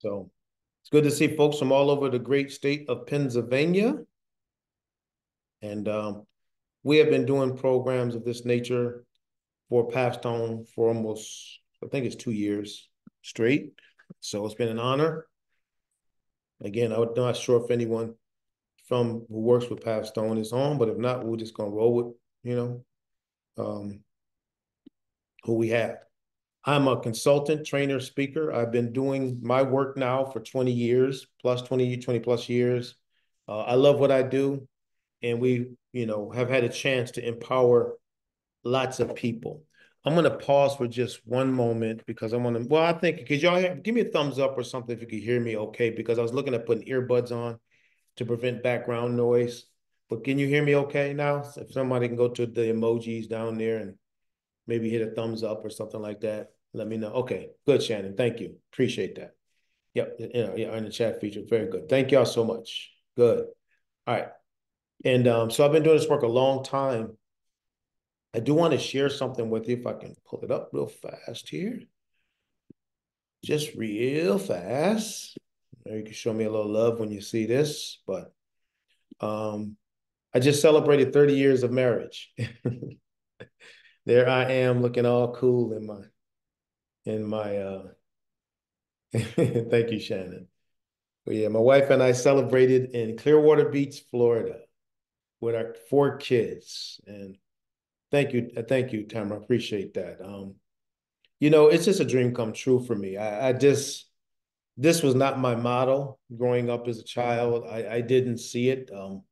So it's good to see folks from all over the great state of Pennsylvania. And um, we have been doing programs of this nature for Pathstone for almost, I think it's two years straight. So it's been an honor. Again, I'm not sure if anyone from who works with Pathstone is on, but if not, we're just gonna roll with, you know, um, who we have. I'm a consultant, trainer, speaker. I've been doing my work now for 20 years, plus 20, 20 plus years. Uh, I love what I do. And we, you know, have had a chance to empower lots of people. I'm going to pause for just one moment because I want to, well, I think, because y'all have, give me a thumbs up or something if you can hear me okay, because I was looking at putting earbuds on to prevent background noise. But can you hear me okay now? If somebody can go to the emojis down there and maybe hit a thumbs up or something like that. Let me know. Okay, good, Shannon. Thank you. Appreciate that. Yep, you know, yeah, in the chat feature. Very good. Thank y'all so much. Good. All right. And um, so I've been doing this work a long time. I do want to share something with you if I can pull it up real fast here. Just real fast. You can show me a little love when you see this, but um, I just celebrated 30 years of marriage. there I am looking all cool in my in my uh thank you, Shannon. But yeah, my wife and I celebrated in Clearwater Beach, Florida, with our four kids. And thank you, uh, thank you, Tamara. Appreciate that. Um, you know, it's just a dream come true for me. I, I just this was not my model growing up as a child. I, I didn't see it. Um,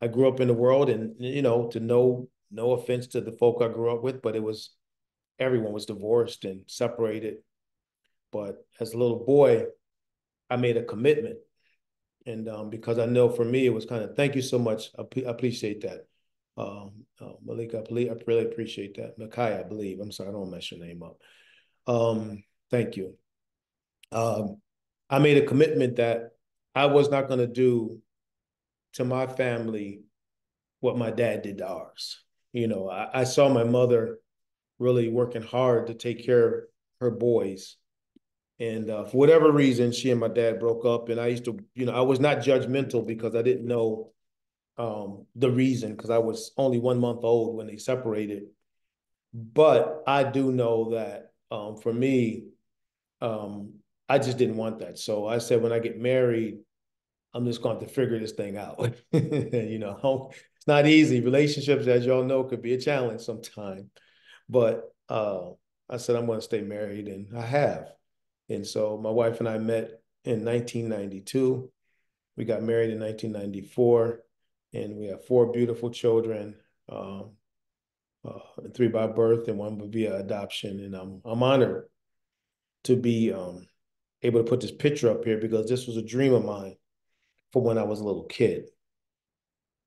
I grew up in the world, and you know, to know no offense to the folk I grew up with, but it was everyone was divorced and separated. But as a little boy, I made a commitment. And um, because I know for me, it was kind of, thank you so much. I, appreciate that. Um, uh, Malika, I, I really appreciate that. Makai, I believe. I'm sorry, I don't mess your name up. Um, thank you. Um, I made a commitment that I was not going to do to my family what my dad did to ours. You know, I, I saw my mother really working hard to take care of her boys. And uh, for whatever reason, she and my dad broke up. And I used to, you know, I was not judgmental because I didn't know um, the reason because I was only one month old when they separated. But I do know that um, for me, um, I just didn't want that. So I said, when I get married, I'm just going to figure this thing out. you know, it's not easy. Relationships, as y'all know, could be a challenge sometimes. But uh, I said, I'm going to stay married, and I have. And so my wife and I met in 1992. We got married in 1994, and we have four beautiful children, um, uh, three by birth and one via adoption. And I'm I'm honored to be um, able to put this picture up here because this was a dream of mine for when I was a little kid.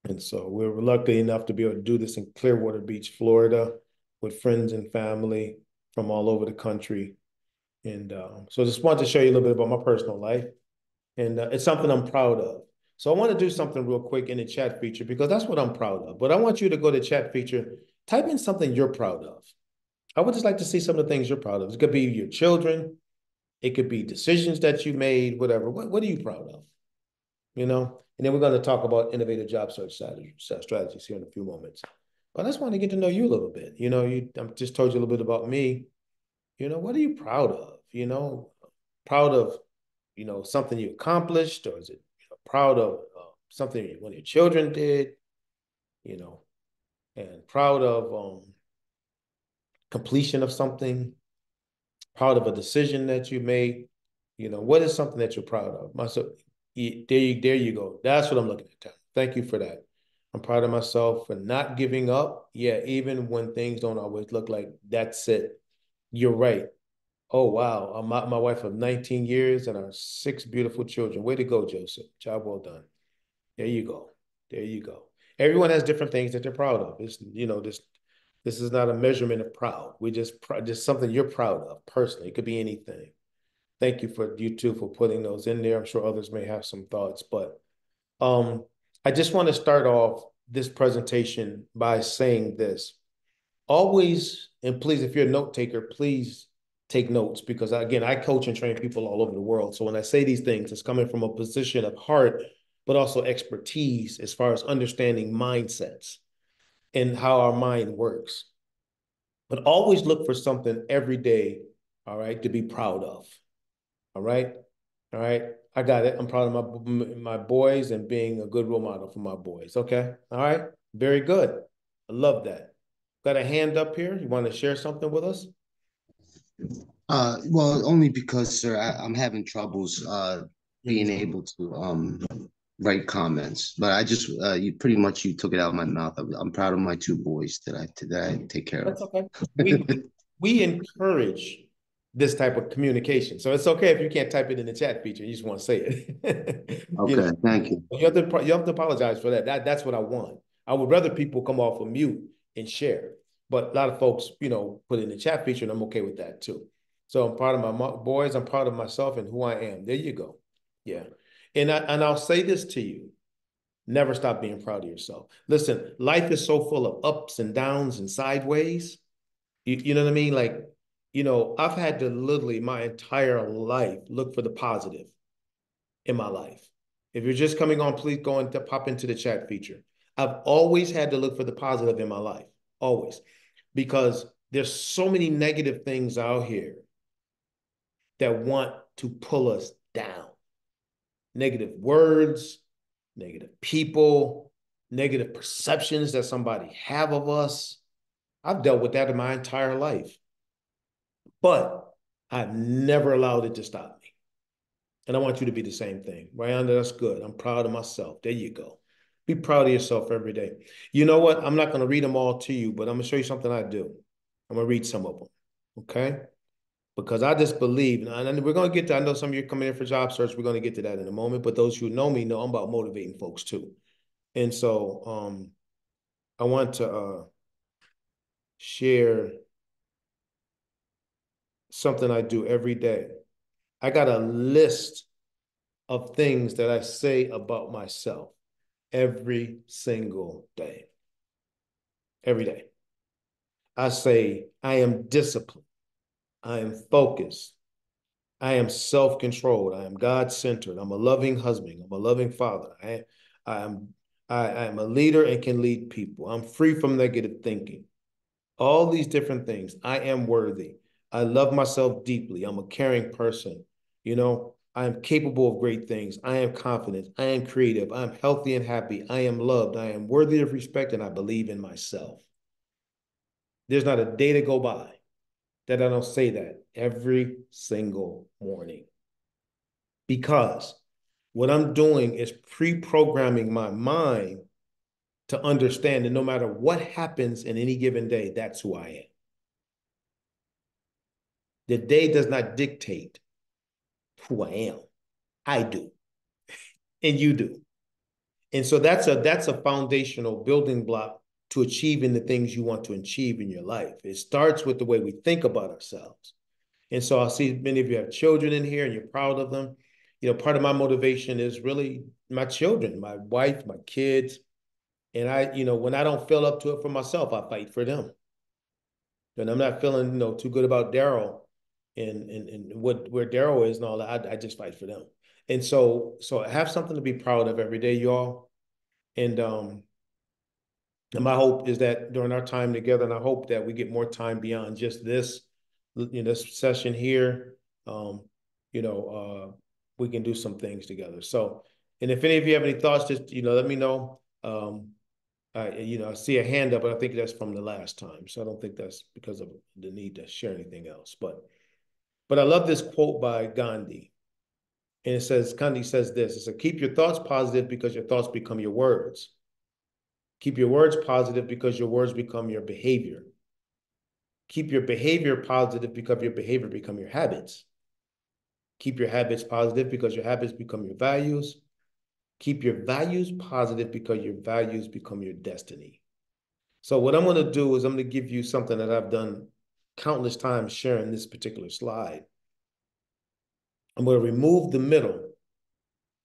And so we're lucky enough to be able to do this in Clearwater Beach, Florida, with friends and family from all over the country. And um, so I just wanted to show you a little bit about my personal life. And uh, it's something I'm proud of. So I want to do something real quick in the chat feature because that's what I'm proud of. But I want you to go to chat feature, type in something you're proud of. I would just like to see some of the things you're proud of. It could be your children, it could be decisions that you made, whatever. What, what are you proud of? You know? And then we're going to talk about innovative job search strategies here in a few moments. But I just want to get to know you a little bit. You know, you I just told you a little bit about me. You know, what are you proud of? You know, proud of, you know, something you accomplished, or is it you know, proud of uh, something one of your children did? You know, and proud of um, completion of something proud of a decision that you made? You know, what is something that you're proud of? Myself, there you, there you go. That's what I'm looking at. Thank you for that. I'm proud of myself for not giving up. Yeah, even when things don't always look like that's it. You're right. Oh wow, I'm my, my wife of 19 years and our six beautiful children. Way to go, Joseph. Job well done. There you go. There you go. Everyone has different things that they're proud of. It's you know this this is not a measurement of proud. We just just something you're proud of personally. It could be anything. Thank you for you too for putting those in there. I'm sure others may have some thoughts, but um, I just want to start off this presentation by saying this. Always, and please, if you're a note taker, please take notes because again, I coach and train people all over the world. So when I say these things, it's coming from a position of heart, but also expertise as far as understanding mindsets and how our mind works. But always look for something every day, all right, to be proud of. All right. All right. I got it. I'm proud of my my boys and being a good role model for my boys. Okay. All right. Very good. I love that. Got a hand up here. You want to share something with us? Uh, well, only because, sir, I, am having troubles uh being mm-hmm. able to um write comments. But I just uh you pretty much you took it out of my mouth. I'm, proud of my two boys that I that I take care That's of. okay. We we encourage this type of communication. So it's okay if you can't type it in the chat feature. You just want to say it. okay, you know? thank you. You have to you have to apologize for that. That that's what I want. I would rather people come off of mute and share. But a lot of folks, you know, put in the chat feature, and I'm okay with that too. So I'm proud of my boys. I'm proud of myself and who I am. There you go. Yeah. And I, and I'll say this to you. Never stop being proud of yourself. Listen, life is so full of ups and downs and sideways. You, you know what I mean? Like, you know, I've had to literally my entire life look for the positive in my life. If you're just coming on, please go and pop into the chat feature. I've always had to look for the positive in my life, always, because there's so many negative things out here that want to pull us down. Negative words, negative people, negative perceptions that somebody have of us. I've dealt with that in my entire life. But I've never allowed it to stop me. And I want you to be the same thing. Ryan, that's good. I'm proud of myself. There you go. Be proud of yourself every day. You know what? I'm not going to read them all to you, but I'm going to show you something I do. I'm going to read some of them. Okay? Because I just believe, and we're going to get to, I know some of you are coming in for job search. We're going to get to that in a moment. But those who know me know I'm about motivating folks too. And so um, I want to uh, share something I do every day. I got a list of things that I say about myself every single day. Every day. I say, I am disciplined. I am focused. I am self controlled. I am God centered. I'm a loving husband. I'm a loving father. I, I am I, I am a leader and can lead people. I'm free from negative thinking. All these different things. I am worthy. I love myself deeply. I'm a caring person. You know, I am capable of great things. I am confident. I am creative. I am healthy and happy. I am loved. I am worthy of respect and I believe in myself. There's not a day to go by that I don't say that every single morning. Because what I'm doing is pre programming my mind to understand that no matter what happens in any given day, that's who I am. The day does not dictate who I am. I do. and you do. And so that's a that's a foundational building block to achieving the things you want to achieve in your life. It starts with the way we think about ourselves. And so I see many of you have children in here and you're proud of them. You know, part of my motivation is really my children, my wife, my kids. And I, you know, when I don't feel up to it for myself, I fight for them. And I'm not feeling, you know, too good about Daryl and and and what where Daryl is and all that, I, I just fight for them. And so so have something to be proud of every day, y'all. And um and my hope is that during our time together, and I hope that we get more time beyond just this, you know, this session here. Um, you know, uh, we can do some things together. So, and if any of you have any thoughts, just you know, let me know. Um, I, you know, I see a hand up, but I think that's from the last time, so I don't think that's because of the need to share anything else. But but I love this quote by Gandhi. And it says, Gandhi says this, it says, keep your thoughts positive because your thoughts become your words. Keep your words positive because your words become your behavior. Keep your behavior positive because your behavior become your habits. Keep your habits positive because your habits become your values. Keep your values positive because your values become your destiny. So what I'm going to do is I'm going to give you something that I've done countless times sharing this particular slide. I'm going to remove the middle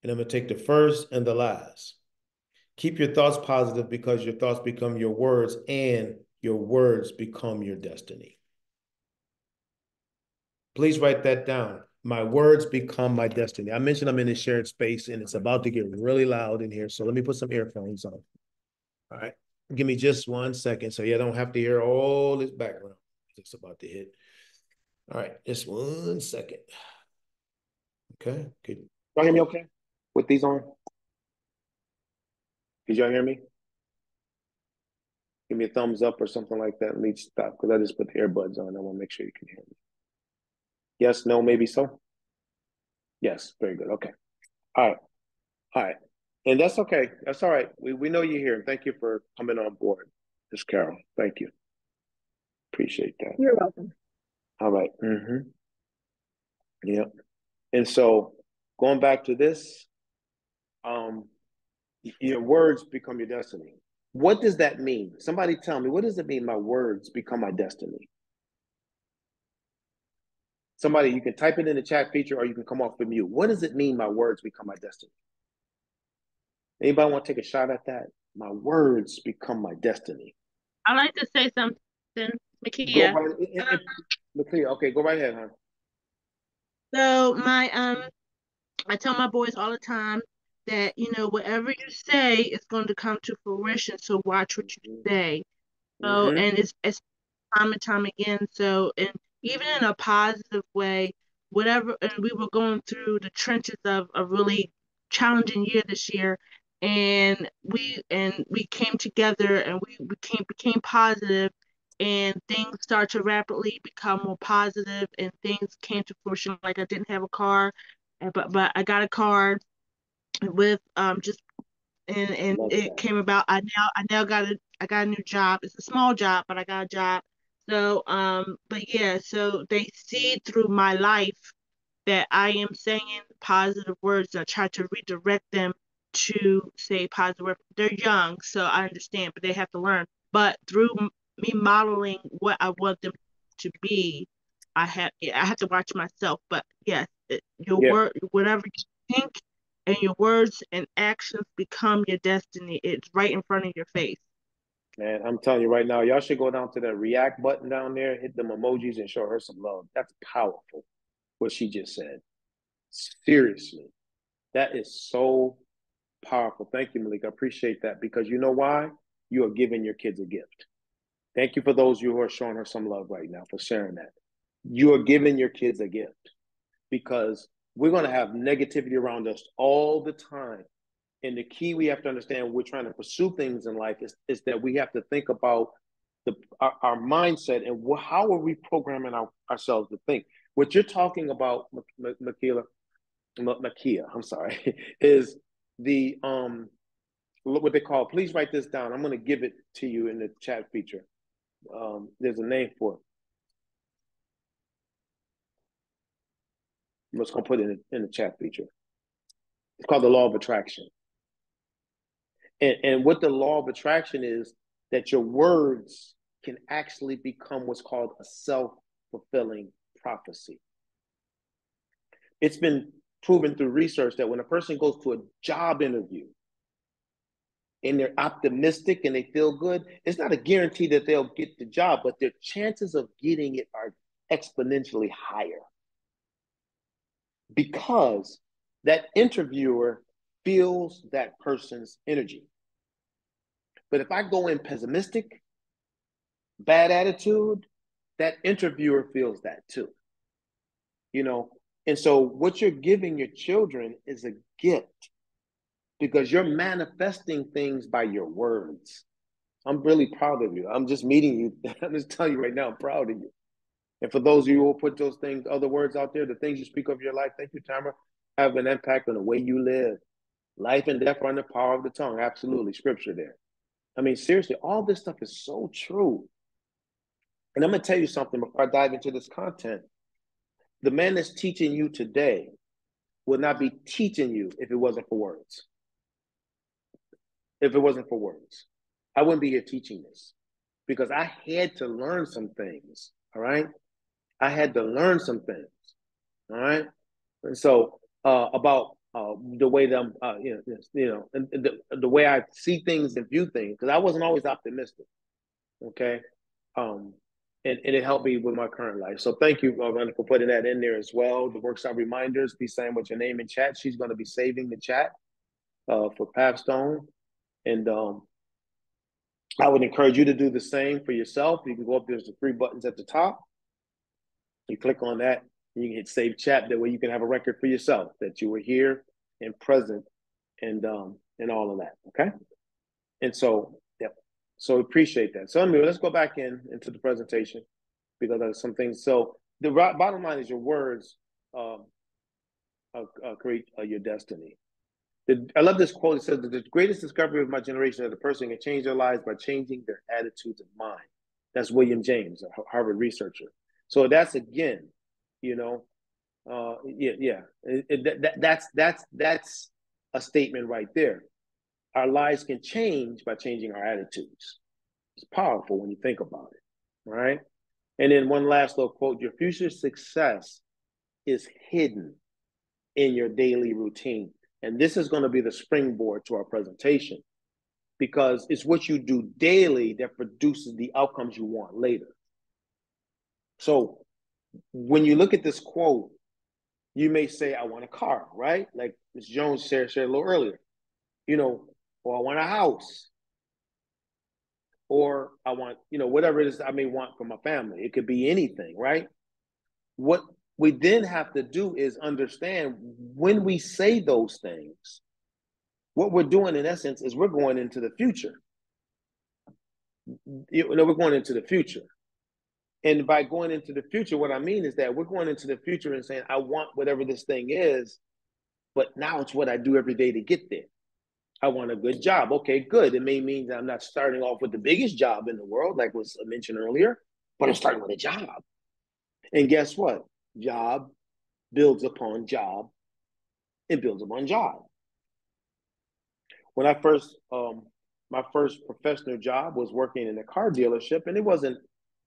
and I'm going to take the first and the last. Keep your thoughts positive because your thoughts become your words and your words become your destiny. Please write that down. My words become my destiny. I mentioned I'm in a shared space and it's about to get really loud in here. So let me put some earphones on. All right. Give me just one second. So you don't have to hear all this background. It's about to hit. All right. Just one second. Okay. Good. Y'all hear me okay? With these on? Did y'all hear me? Give me a thumbs up or something like that. Let me stop because I just put the earbuds on. I want to make sure you can hear me. Yes, no, maybe so. Yes, very good. Okay. All right. All right. And that's okay. That's all right. We we know you're here. Thank you for coming on board, Miss Carol. Thank you. Appreciate that. You're welcome. All right. Mm-hmm. Yep. And so going back to this, um, your words become your destiny. What does that mean? Somebody tell me, what does it mean my words become my destiny? Somebody, you can type it in the chat feature or you can come off the mute. What does it mean my words become my destiny? Anybody want to take a shot at that? My words become my destiny. I like to say something, Makia. Right, Makia, okay, go right ahead, hon. So my um, I tell my boys all the time that you know whatever you say is going to come to fruition. So watch what you say. So mm-hmm. and it's it's time and time again. So and even in a positive way, whatever. And we were going through the trenches of a really challenging year this year, and we and we came together and we became became positive and things start to rapidly become more positive and things came to fruition. Like i didn't have a car but but i got a car with um just and and Love it that. came about. I now i now got a i got a new job. It's a small job but i got a job. So um but yeah so they see through my life that i am saying positive words. I try to redirect them to say positive words. They're young so i understand but they have to learn. But through me modeling what I want them to be, I have I have to watch myself. But yes, it, your yeah. word, whatever you think, and your words and actions become your destiny. It's right in front of your face. Man, I'm telling you right now, y'all should go down to that react button down there, hit them emojis, and show her some love. That's powerful. What she just said. Seriously, that is so powerful. Thank you, Malik. I appreciate that because you know why? You are giving your kids a gift. Thank you for those you who are showing her some love right now for sharing that. You are giving your kids a gift because we're going to have negativity around us all the time. And the key we have to understand when we're trying to pursue things in life is, is that we have to think about the our, our mindset and wh- how are we programming our, ourselves to think. What you're talking about, Makila, Makia, I'm sorry, is the um what they call. Please write this down. I'm going to give it to you in the chat feature um, there's a name for it. I'm just gonna put it in, in the chat feature. It's called the law of attraction. And, and what the law of attraction is that your words can actually become what's called a self-fulfilling prophecy. It's been proven through research that when a person goes to a job interview and they're optimistic and they feel good, it's not a guarantee that they'll get the job, but their chances of getting it are exponentially higher because that interviewer feels that person's energy. But if I go in pessimistic, bad attitude, that interviewer feels that too. You know, and so what you're giving your children is a gift because you're manifesting things by your words. I'm really proud of you. I'm just meeting you. I'm just telling you right now, I'm proud of you. And for those of you who put those things, other words out there, the things you speak of your life, thank you, Tamara, have an impact on the way you live. Life and death are in the power of the tongue. Absolutely. Scripture there. I mean, seriously, all this stuff is so true. And I'm going to tell you something before I dive into this content. The man that's teaching you today would not be teaching you if it wasn't for words if it wasn't for words. I wouldn't be here teaching this because I had to learn some things. All right. I had to learn some things. All right. And so uh, about uh, the way that I'm, uh, you know, you know, and the, the way I see things and view things, because I wasn't always optimistic. Okay. Um, and, and it helped me with my current life. So thank you, Rhonda, for putting that in there as well. The workshop reminders, be saying with your name in chat. She's going to be saving the chat uh, for Pathstone. And um, I would encourage you to do the same for yourself. You can go up, there's the three buttons at the top. You click on that, and you can hit save chat. That way you can have a record for yourself that you were here and present and um and all of that. Okay. And so, yep. So appreciate that. So let's go back in into the presentation because there's some things. So the bottom line is your words um, uh, uh, create uh, your destiny. The, I love this quote. It says that the greatest discovery of my generation is that a person can change their lives by changing their attitudes of mind. That's William James, a Harvard researcher. So that's again, you know, uh, yeah, yeah. It, it, that, that's that's that's a statement right there. Our lives can change by changing our attitudes. It's powerful when you think about it, right? And then one last little quote: Your future success is hidden in your daily routine. And this is going to be the springboard to our presentation because it's what you do daily that produces the outcomes you want later. So when you look at this quote, you may say, I want a car, right? Like Ms. Jones shared, shared a little earlier, you know, or I want a house, or I want, you know, whatever it is I may want for my family. It could be anything, right? What we then have to do is understand when we say those things, what we're doing in essence is we're going into the future. You know, we're going into the future. And by going into the future, what I mean is that we're going into the future and saying, I want whatever this thing is, but now it's what I do every day to get there. I want a good job. Okay, good. It may mean that I'm not starting off with the biggest job in the world, like was mentioned earlier, but I'm starting with a job. And guess what? Job builds upon job it builds upon job. When i first um my first professional job was working in a car dealership and it wasn't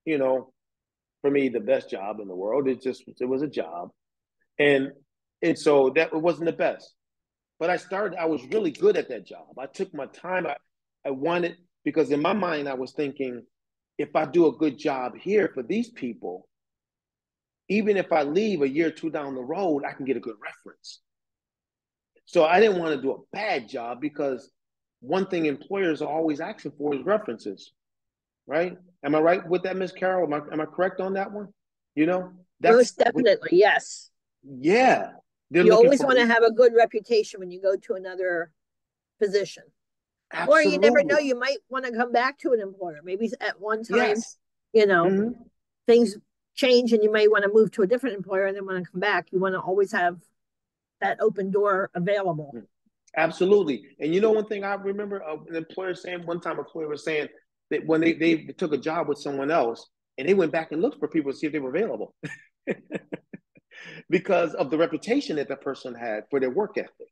you know for me the best job in the world. It just it was a job. And and so that it wasn't the best. But i started i was really good at that job. I took my time. I, I wanted because in my mind i was thinking if i do a good job here for these people even if I leave a year or two down the road, I can get a good reference. So I didn't want to do a bad job because one thing employers are always asking for is references, right? Am I right with that, Miss Carol? Am I am I correct on that one? You know, that's most definitely yes. Yeah, you always want to have a good reputation when you go to another position. Absolutely. Or you never know, you might want to come back to an employer. Maybe at one time, yes. you know, mm-hmm. things change and you may want to move to a different employer and then want to come back, you want to always have that open door available. Absolutely. And you know, one thing I remember uh, an employer saying one time, employer was saying that when they, they took a job with someone else and they went back and looked for people to see if they were available because of the reputation that the person had for their work ethic.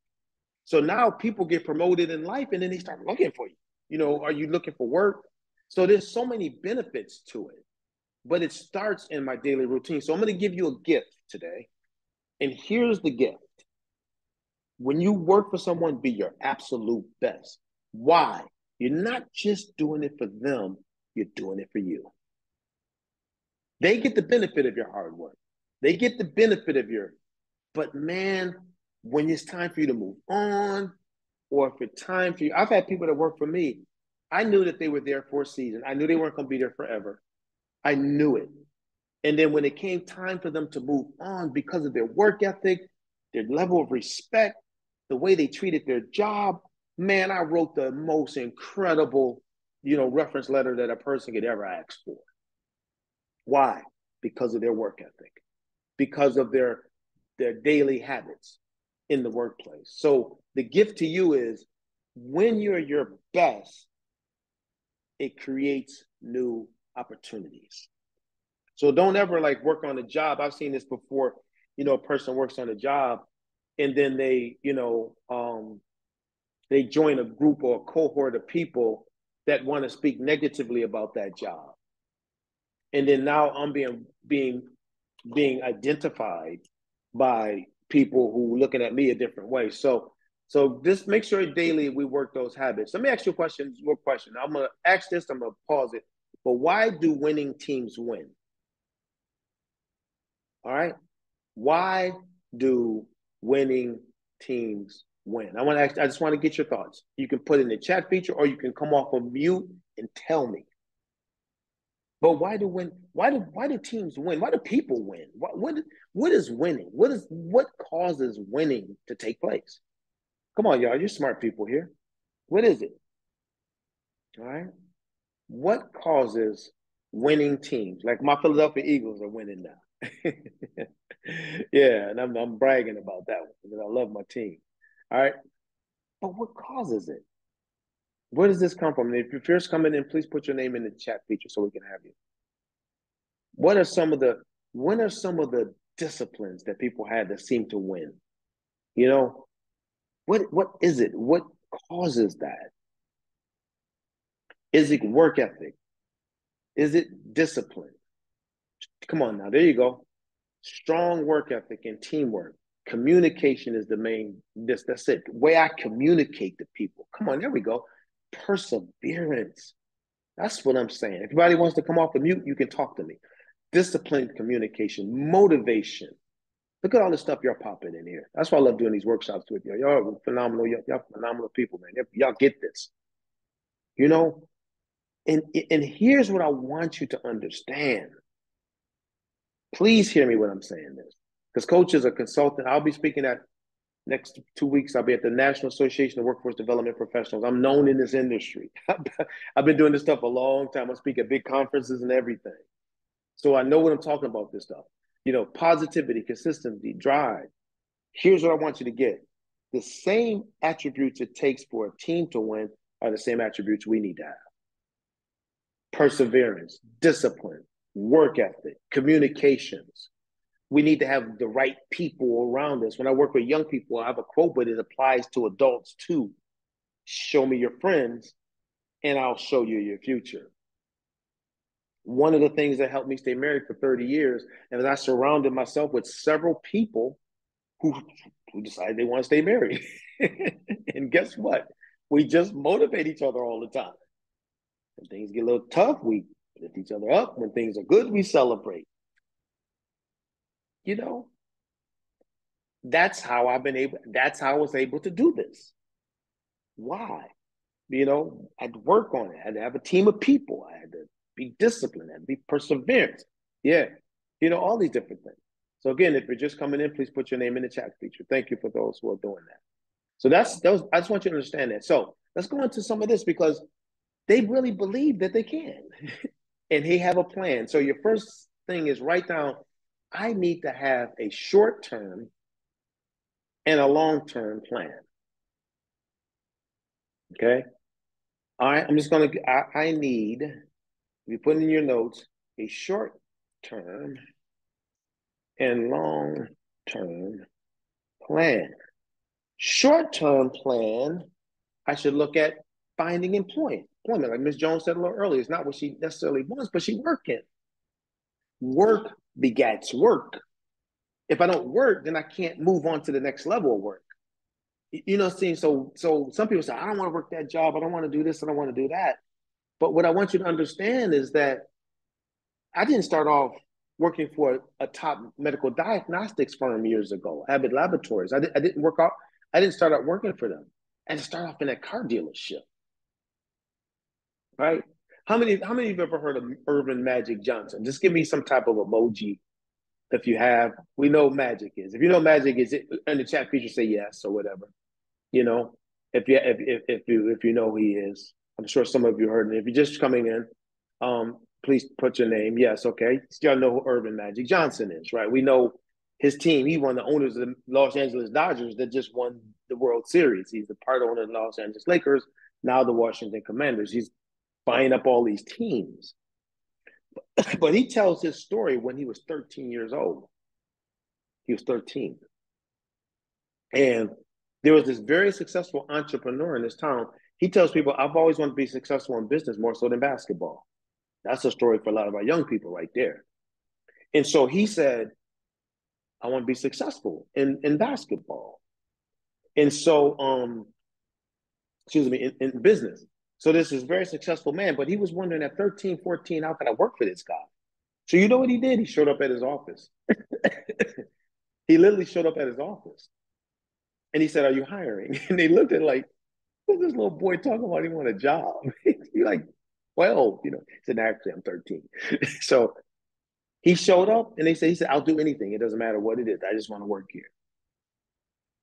So now people get promoted in life and then they start looking for you. You know, are you looking for work? So there's so many benefits to it but it starts in my daily routine. So I'm going to give you a gift today. And here's the gift when you work for someone, be your absolute best. Why? You're not just doing it for them, you're doing it for you. They get the benefit of your hard work, they get the benefit of your, but man, when it's time for you to move on, or if it's time for you, I've had people that work for me. I knew that they were there for a season. I knew they weren't going to be there forever. I knew it. And then when it came time for them to move on because of their work ethic, their level of respect, the way they treated their job, man, I wrote the most incredible, you know, reference letter that a person could ever ask for. Why? Because of their work ethic, because of their their daily habits in the workplace. So the gift to you is when you're your best, it creates new opportunities. So don't ever like work on a job. I've seen this before. You know, a person works on a job and then they, you know, um, they join a group or a cohort of people that want to speak negatively about that job. And then now I'm being being being identified by people who looking at me a different way. So so just make sure daily we work those habits. Let me ask you a question, more question. I'm gonna ask this, I'm gonna pause it But why do winning teams win? All right. Why do winning teams win? I want to. Ask, I just want to get your thoughts. You can put in the chat feature, or you can come off of mute and tell me. But why do win? Why do why do teams win? Why do people win? What what what is winning? What is what causes winning to take place? Come on, y'all. You're smart people here. What is it? All right. What causes winning teams? Like my Philadelphia Eagles are winning now. yeah, and I'm I'm bragging about that one because I love my team. All right. But what causes it? Where does this come from? And if you're coming in, please put your name in the chat feature so we can have you. What are some of the when are some of the disciplines that people had that seem to win? You know, what what is it? What causes that? Is it work ethic? Is it discipline? Come on now, there you go. Strong work ethic and teamwork. Communication is the main. This that's it. Way I communicate to people. Come on, there we go. Perseverance. That's what I'm saying. If anybody wants to come off the mute, you can talk to me. Disciplined communication, motivation. Look at all the stuff you're popping in here. That's why I love doing these workshops with you. Y'all are phenomenal. Y'all, y'all phenomenal people, man. Y'all get this. You know, and, and here's what I want you to understand. Please hear me when I'm saying this. Because coach is a consultant. I'll be speaking at next two weeks. I'll be at the National Association of Workforce Development Professionals. I'm known in this industry. I've been doing this stuff a long time. I speak at big conferences and everything. So I know what I'm talking about this stuff. You know, positivity, consistency, drive. Here's what I want you to get. The same attributes it takes for a team to win are the same attributes we need to have perseverance, discipline, work ethic, communications. We need to have the right people around us. When I work with young people, I have a quote, but it applies to adults too. Show me your friends, and I'll show you your future. One of the things that helped me stay married for 30 years, and I surrounded myself with several people who, who decided they want to stay married. and guess what? We just motivate each other all the time. When things get a little tough, we lift each other up. When things are good, we celebrate. You know, that's how I've been able, that's how I was able to do this. Why? You know, I had to work on it. I had to have a team of people. I had to be disciplined, I had to be perseverance. Yeah. You know, all these different things. So again, if you're just coming in, please put your name in the chat feature. Thank you for those who are doing that. So that's those. I just want you to understand that. So let's go into some of this because they really believe that they can and they have a plan. So your first thing is write down I need to have a short term and a long term plan. Okay. All right. I'm just going to, I need, you put in your notes, a short term and long term plan. Short term plan, I should look at finding employment employment. Like Ms. Jones said a little earlier, it's not what she necessarily wants, but she working. Work begets work. If I don't work, then I can't move on to the next level of work. You know what I'm saying? So, so some people say, I don't want to work that job. I don't want to do this. I don't want to do that. But what I want you to understand is that I didn't start off working for a, top medical diagnostics firm years ago, Abbott Laboratories. I, did, I didn't work out. I didn't start out working for them. I started off in a car dealership right? How many how many of you have ever heard of Earvin Magic Johnson? Just give me some type of emoji if you have. We know magic is. If you know magic is it in the chat feature say yes or whatever. You know, if you if if, if you if you know he is. I'm sure some of you heard him. If you're just coming in, um, please put your name. Yes, okay. Y'all know who Earvin Magic Johnson is, right? We know his team. He won the owners of the Los Angeles Dodgers that just won the World Series. He's the part owner of the Los Angeles Lakers, now the Washington Commanders. He's buying up all these teams. But he tells his story when he was 13 years old. He was 13. And there was this very successful entrepreneur in this town. He tells people, I've always wanted to be successful in business more so than basketball. That's a story for a lot of our young people right there. And so he said, I want to be successful in, in basketball. And so, um, excuse me, in, in business. So this is very successful man, but he was wondering at 13, 14, how can I work for this guy? So you know what he did? He showed up at his office. he literally showed up at his office. And he said, Are you hiring? And they looked at like, what's this little boy talking about? He want a job. You're like 12, you know. He said, actually, I'm 13. so he showed up and they said, he said, I'll do anything. It doesn't matter what it is. I just want to work here.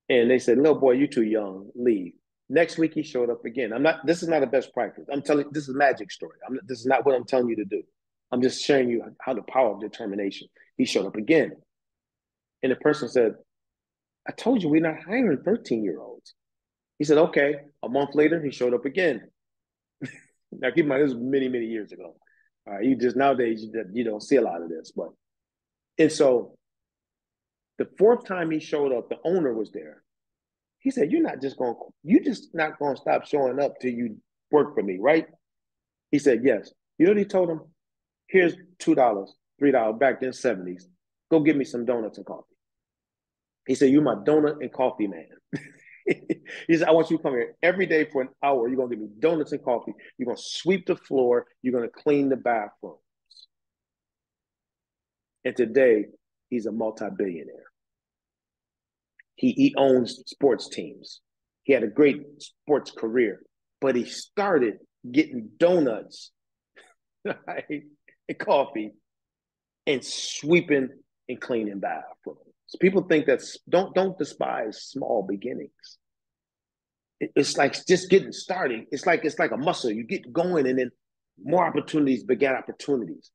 And they said, little boy, you're too young. Leave. Next week he showed up again. I'm not. This is not a best practice. I'm telling. This is magic story. I'm. This is not what I'm telling you to do. I'm just sharing you how the power of determination. He showed up again, and the person said, "I told you we're not hiring 13 year olds." He said, "Okay." A month later, he showed up again. now keep in mind, this was many many years ago. All right, you just nowadays you, you don't see a lot of this, but and so the fourth time he showed up, the owner was there. He said, You're not just going to, you just not going to stop showing up till you work for me, right? He said, Yes. You know what he told him? Here's $2, $3 back then, 70s. Go get me some donuts and coffee. He said, You're my donut and coffee man. he said, I want you to come here every day for an hour. You're going to give me donuts and coffee. You're going to sweep the floor. You're going to clean the bathrooms. And today, he's a multi billionaire. He, he owns sports teams. He had a great sports career, but he started getting donuts right, and coffee and sweeping and cleaning bathrooms. People think that's don't don't despise small beginnings. it's like just getting started. It's like it's like a muscle. You get going, and then more opportunities beget opportunities.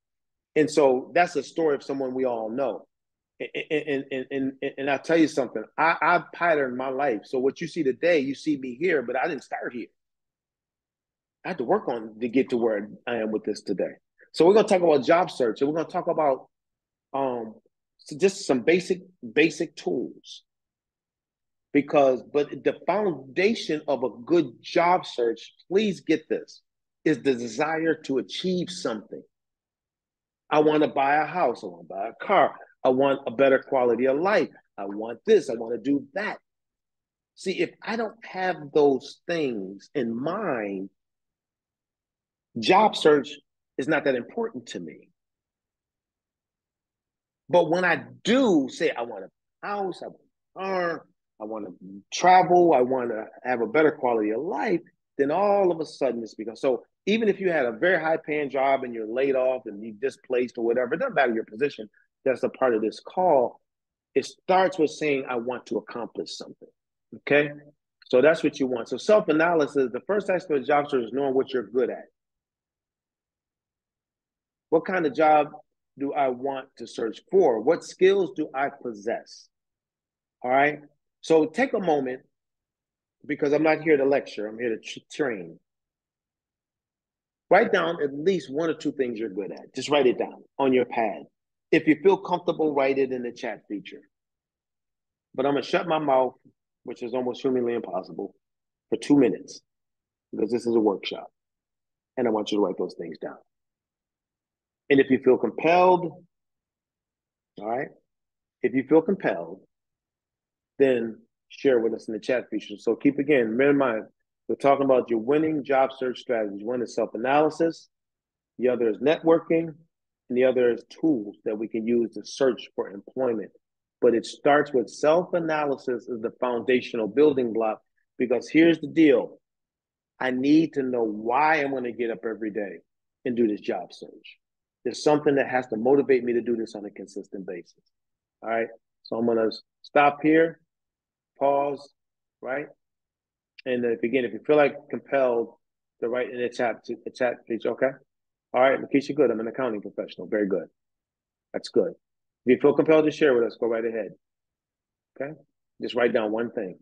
And so that's a story of someone we all know and and and and, I'll tell you something. I, I've patterned my life. So what you see today, you see me here, but I didn't start here. I had to work on to get to where I am with this today. So we're gonna talk about job search, and we're gonna talk about um just some basic basic tools. Because, but the foundation of a good job search, please get this, is the desire to achieve something. I want to buy a house. I want to buy a car. I want a better quality of life. I want this. I want to do that. See, if I don't have those things in mind, job search is not that important to me. But when I do say I want a house, I want a car, I want to travel, I want to have a better quality of life, then all of a sudden it's because so even if you had a very high paying job and you're laid off and you're displaced or whatever, it doesn't matter your position that's a part of this call, it starts with saying, I want to accomplish something. Okay. So that's what you want. So self analysis, the first aspect of job search is knowing what you're good at. What kind of job do I want to search for? What skills do I possess? All right. So take a moment because I'm not here to lecture, I'm here to train. Write down at least one or two things you're good at. Just write it down on your pad. If you feel comfortable, write it in the chat feature. But I'm gonna shut my mouth, which is almost humanly impossible, for two minutes because this is a workshop. And I want you to write those things down. And if you feel compelled, all right, if you feel compelled, then share with us in the chat feature. So keep again, bear in mind, we're talking about your winning job search strategies. One is self analysis, the other is networking, and the other is tools that we can use to search for employment. But it starts with self analysis as the foundational building block because here's the deal I need to know why I'm going to get up every day and do this job search. There's something that has to motivate me to do this on a consistent basis. All right. So I'm going to stop here, pause, right? And if again, if you feel like compelled to write in the chat, the chat feature, okay? All right, Makisha, good. I'm an accounting professional. Very good. That's good. If you feel compelled to share with us, go right ahead. Okay? Just write down one thing.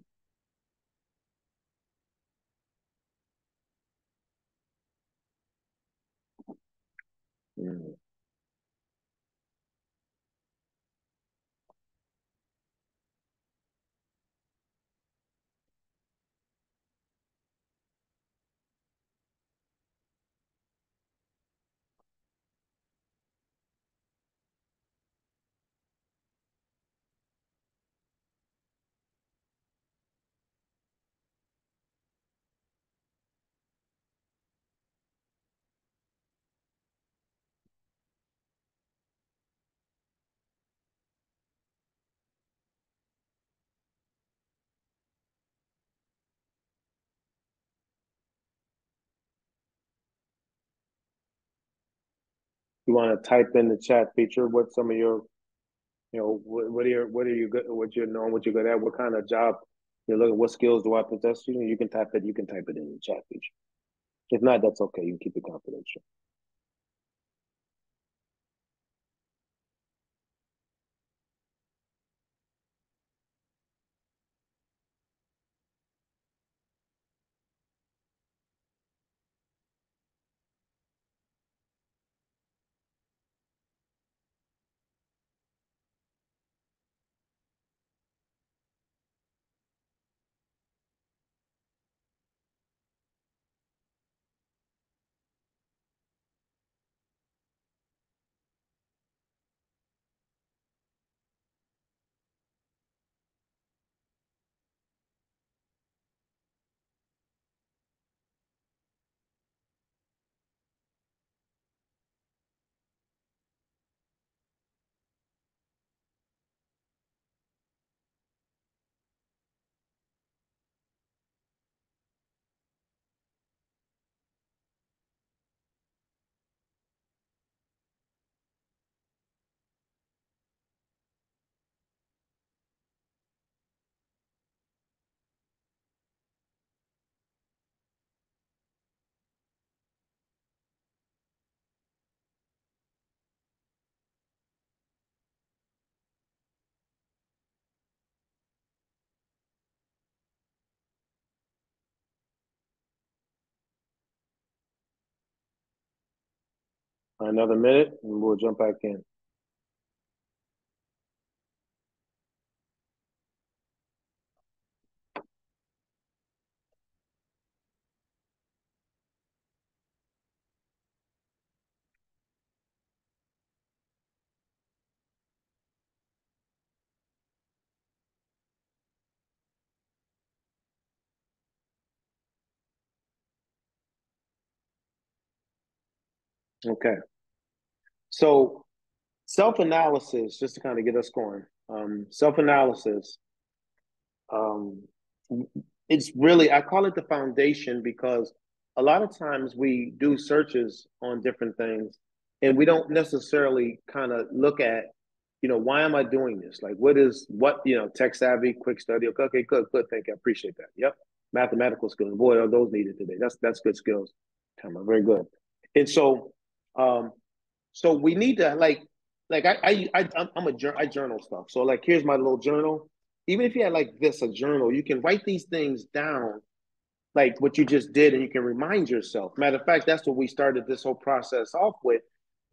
You want to type in the chat feature what some of your, you know, what, what are your, what are you good, what you're knowing, what you're good at, what kind of job you're looking, what skills do I possess? You, know you can type it, you can type it in the chat feature. If not, that's okay. You can keep it confidential. Another minute and we'll jump back in. Okay. So self-analysis, just to kind of get us going, um, self-analysis, um, it's really, I call it the foundation because a lot of times we do searches on different things and we don't necessarily kind of look at, you know, why am I doing this? Like, what is, what, you know, tech savvy, quick study. Okay, okay good, good. Thank you. I appreciate that. Yep. Mathematical skills. Boy, are those needed today. That's, that's good skills. Very good. And so, um, so we need to like, like I, I, I I'm a I journal stuff. So like, here's my little journal. Even if you had like this, a journal, you can write these things down, like what you just did, and you can remind yourself. Matter of fact, that's what we started this whole process off with.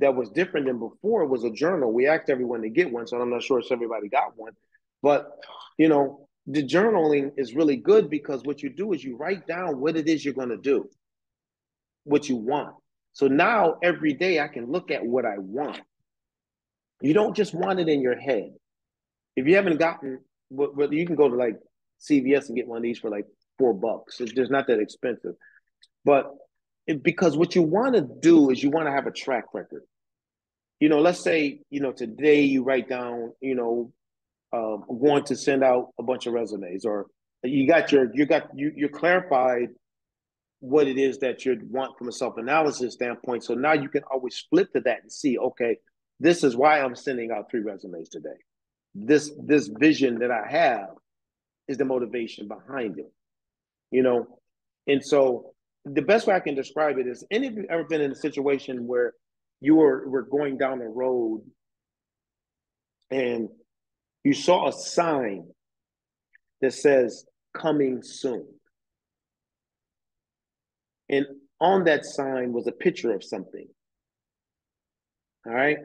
That was different than before. It was a journal. We asked everyone to get one, so I'm not sure if everybody got one. But you know, the journaling is really good because what you do is you write down what it is you're going to do, what you want. So now every day I can look at what I want. You don't just want it in your head. If you haven't gotten, well, you can go to like CVS and get one of these for like four bucks. It's just not that expensive. But it, because what you want to do is you want to have a track record. You know, let's say, you know, today you write down, you know, um, going to send out a bunch of resumes or you got your, you got, you, you're clarified what it is that you'd want from a self-analysis standpoint. So now you can always flip to that and see, okay, this is why I'm sending out three resumes today. This this vision that I have is the motivation behind it. You know, and so the best way I can describe it is any of you ever been in a situation where you were, were going down a road and you saw a sign that says coming soon and on that sign was a picture of something. All right.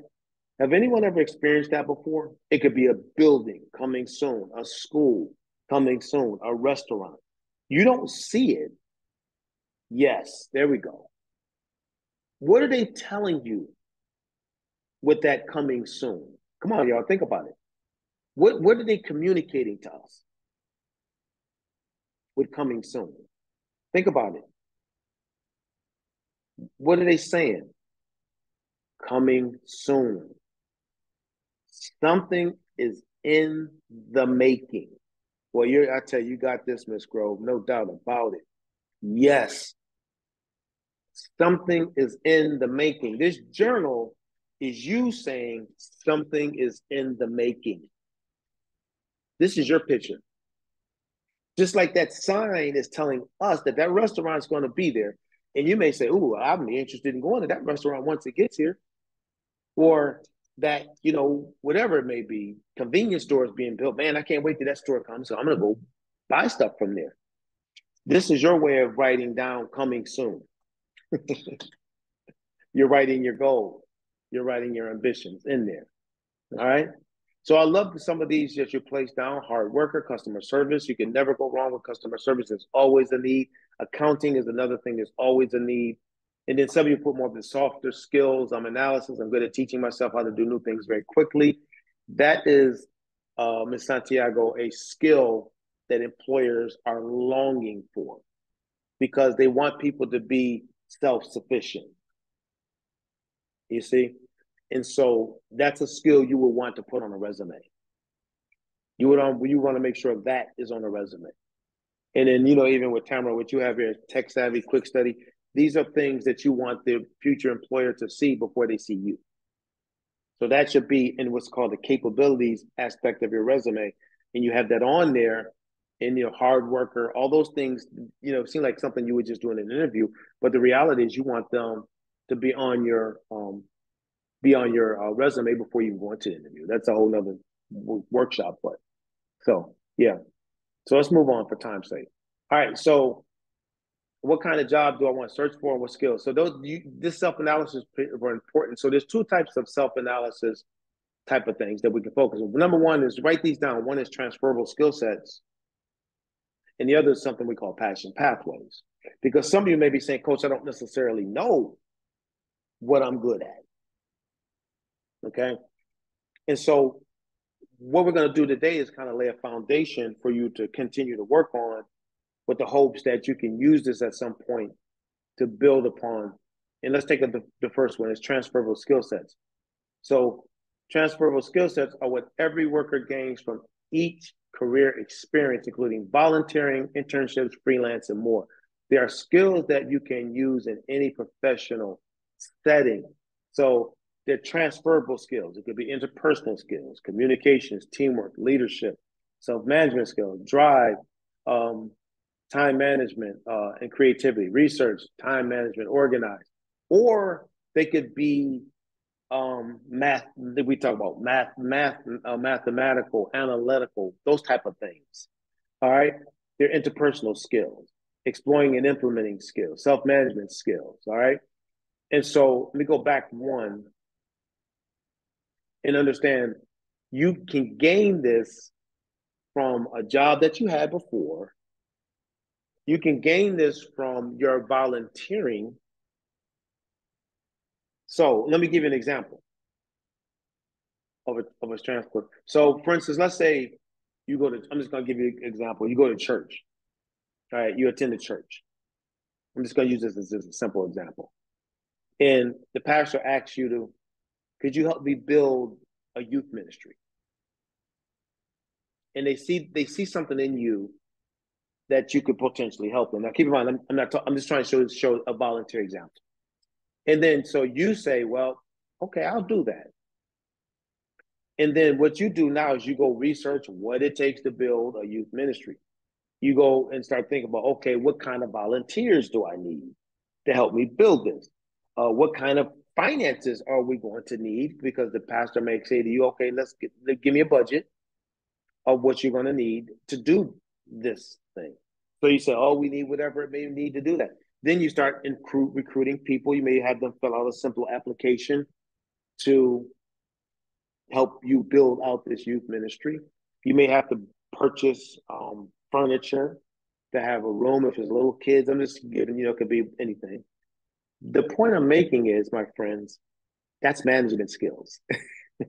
Have anyone ever experienced that before? It could be a building coming soon, a school coming soon, a restaurant. You don't see it. Yes, there we go. What are they telling you with that coming soon? Come on, y'all, think about it. What, what are they communicating to us with coming soon? Think about it. What are they saying? Coming soon. Something is in the making. Well, you I tell you, you got this, Miss Grove, no doubt about it. Yes. Something is in the making. This journal is you saying something is in the making. This is your picture. Just like that sign is telling us that that restaurant is going to be there. And you may say, Oh, I'm interested in going to that restaurant once it gets here. Or that, you know, whatever it may be, convenience stores being built. Man, I can't wait till that store comes. So I'm to go buy stuff from there. This is your way of writing down coming soon. You're writing your goals. You're writing your ambitions in there. All right. So I love some of these that you place down. Hard worker, customer service. You can never go wrong with customer service. There's always a need. Accounting is another thing. There's always a need. And then some of you put more of the softer skills. I'm analysis. I'm good at teaching myself how to do new things very quickly. That is, uh, Ms. Santiago, a skill that employers are longing for because they want people to be self-sufficient. You see? And so that's a skill you would want to put on a resume. You would on you want to make sure that is on a resume. And then, you know, even with Tamara, what you have here, tech savvy, quick study, these are things that you want the future employer to see before they see you. So that should be in what's called the capabilities aspect of your resume. And you have that on there and you know, hard worker, all those things, you know, seem like something you would just do in an interview. But the reality is you want them to be on your um be on your uh, resume before you go into the interview. That's a whole nother w- workshop, but so yeah. So let's move on for time's sake. All right, so what kind of job do I want to search for and what skills? So those you, this self-analysis is very important. So there's two types of self-analysis type of things that we can focus on. Number one is write these down. One is transferable skill sets, and the other is something we call passion pathways. Because some of you may be saying, Coach, I don't necessarily know what I'm good at. Okay. And so what we're going to do today is kind of lay a foundation for you to continue to work on with the hopes that you can use this at some point to build upon. And let's take the, the first one is transferable skill sets. So transferable skill sets are what every worker gains from each career experience, including volunteering, internships, freelance, and more. They are skills that you can use in any professional setting. So they're transferable skills. It could be interpersonal skills, communications, teamwork, leadership, self-management skills, drive, um, time management uh, and creativity, research, time management, organize, or they could be um, math. We talk about math, math, uh, mathematical, analytical, those type of things. All right, they're interpersonal skills, exploring and implementing skills, self-management skills. All right, and so let me go back one and understand you can gain this from a job that you had before you can gain this from your volunteering. So let me give you an example of a, of a transport. So for instance, let's say you go to, I'm just going to give you an example. You go to church, right? You attend a church. I'm just going to use this as, as a simple example. And the pastor asks you to, could you help me build a youth ministry? And they see they see something in you that you could potentially help them. Now, keep in mind, I'm, I'm not. Ta- I'm just trying to show show a volunteer example. And then, so you say, "Well, okay, I'll do that." And then, what you do now is you go research what it takes to build a youth ministry. You go and start thinking about, okay, what kind of volunteers do I need to help me build this? Uh, what kind of finances are we going to need? Because the pastor may say to you, okay, let's get, give me a budget of what you're going to need to do this thing. So you say, oh, we need whatever it may need to do that. Then you start recruit, recruiting people. You may have them fill out a simple application to help you build out this youth ministry. You may have to purchase um, furniture to have a room if it's little kids. I'm just giving, you know, it could be anything. The point I'm making is, my friends, that's management skills.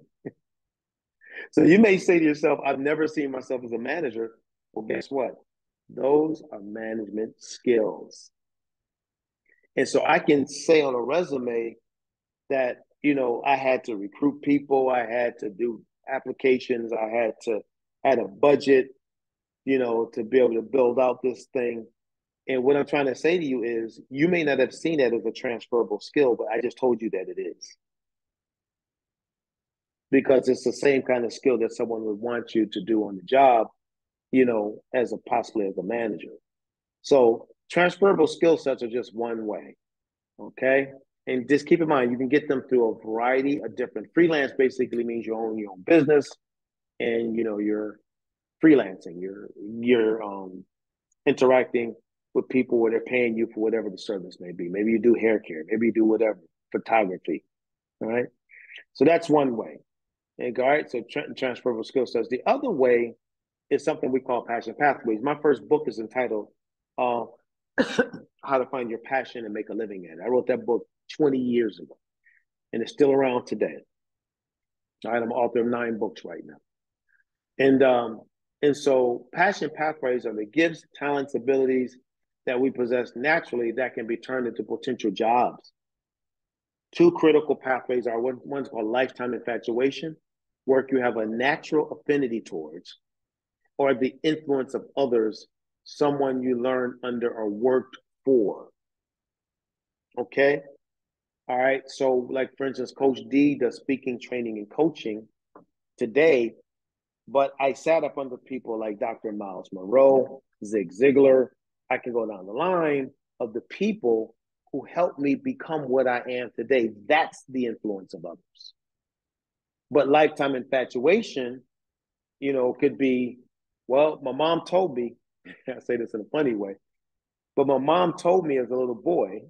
so you may say to yourself, I've never seen myself as a manager. Well, guess what? Those are management skills. And so I can say on a resume that, you know, I had to recruit people, I had to do applications, I had to had a budget, you know, to be able to build out this thing. And what I'm trying to say to you is you may not have seen that as a transferable skill, but I just told you that it is. because it's the same kind of skill that someone would want you to do on the job, you know, as a possibly as a manager. So transferable skill sets are just one way. Okay. And just keep in mind, you can get them through a variety of different freelance basically means you own your own business and you know you're freelancing, you're you're um interacting with people where they're paying you for whatever the service may be. Maybe you do hair care, maybe you do whatever, photography. All right. So that's one way. And all right, so tra- transferable skill sets. The other way is something we call passion pathways. My first book is entitled uh, How to Find Your Passion and Make a Living in. I wrote that book 20 years ago, and it's still around today. All right, I'm author of nine books right now. And um, and so passion pathways are the gifts, talents, abilities that we possess naturally that can be turned into potential jobs. Two critical pathways are one, one's called lifetime infatuation, work you have a natural affinity towards, or the influence of others, someone you learn under or worked for. Okay. All right. So, like for instance, Coach D does speaking, training, and coaching today. But I sat up under people like Dr. Myles Munroe, Zig Ziglar. I can go down the line of the people who helped me become what I am today. That's the influence of others. But lifetime infatuation, you know, could be, well, my mom told me, I say this in a funny way, but my mom told me as a little boy,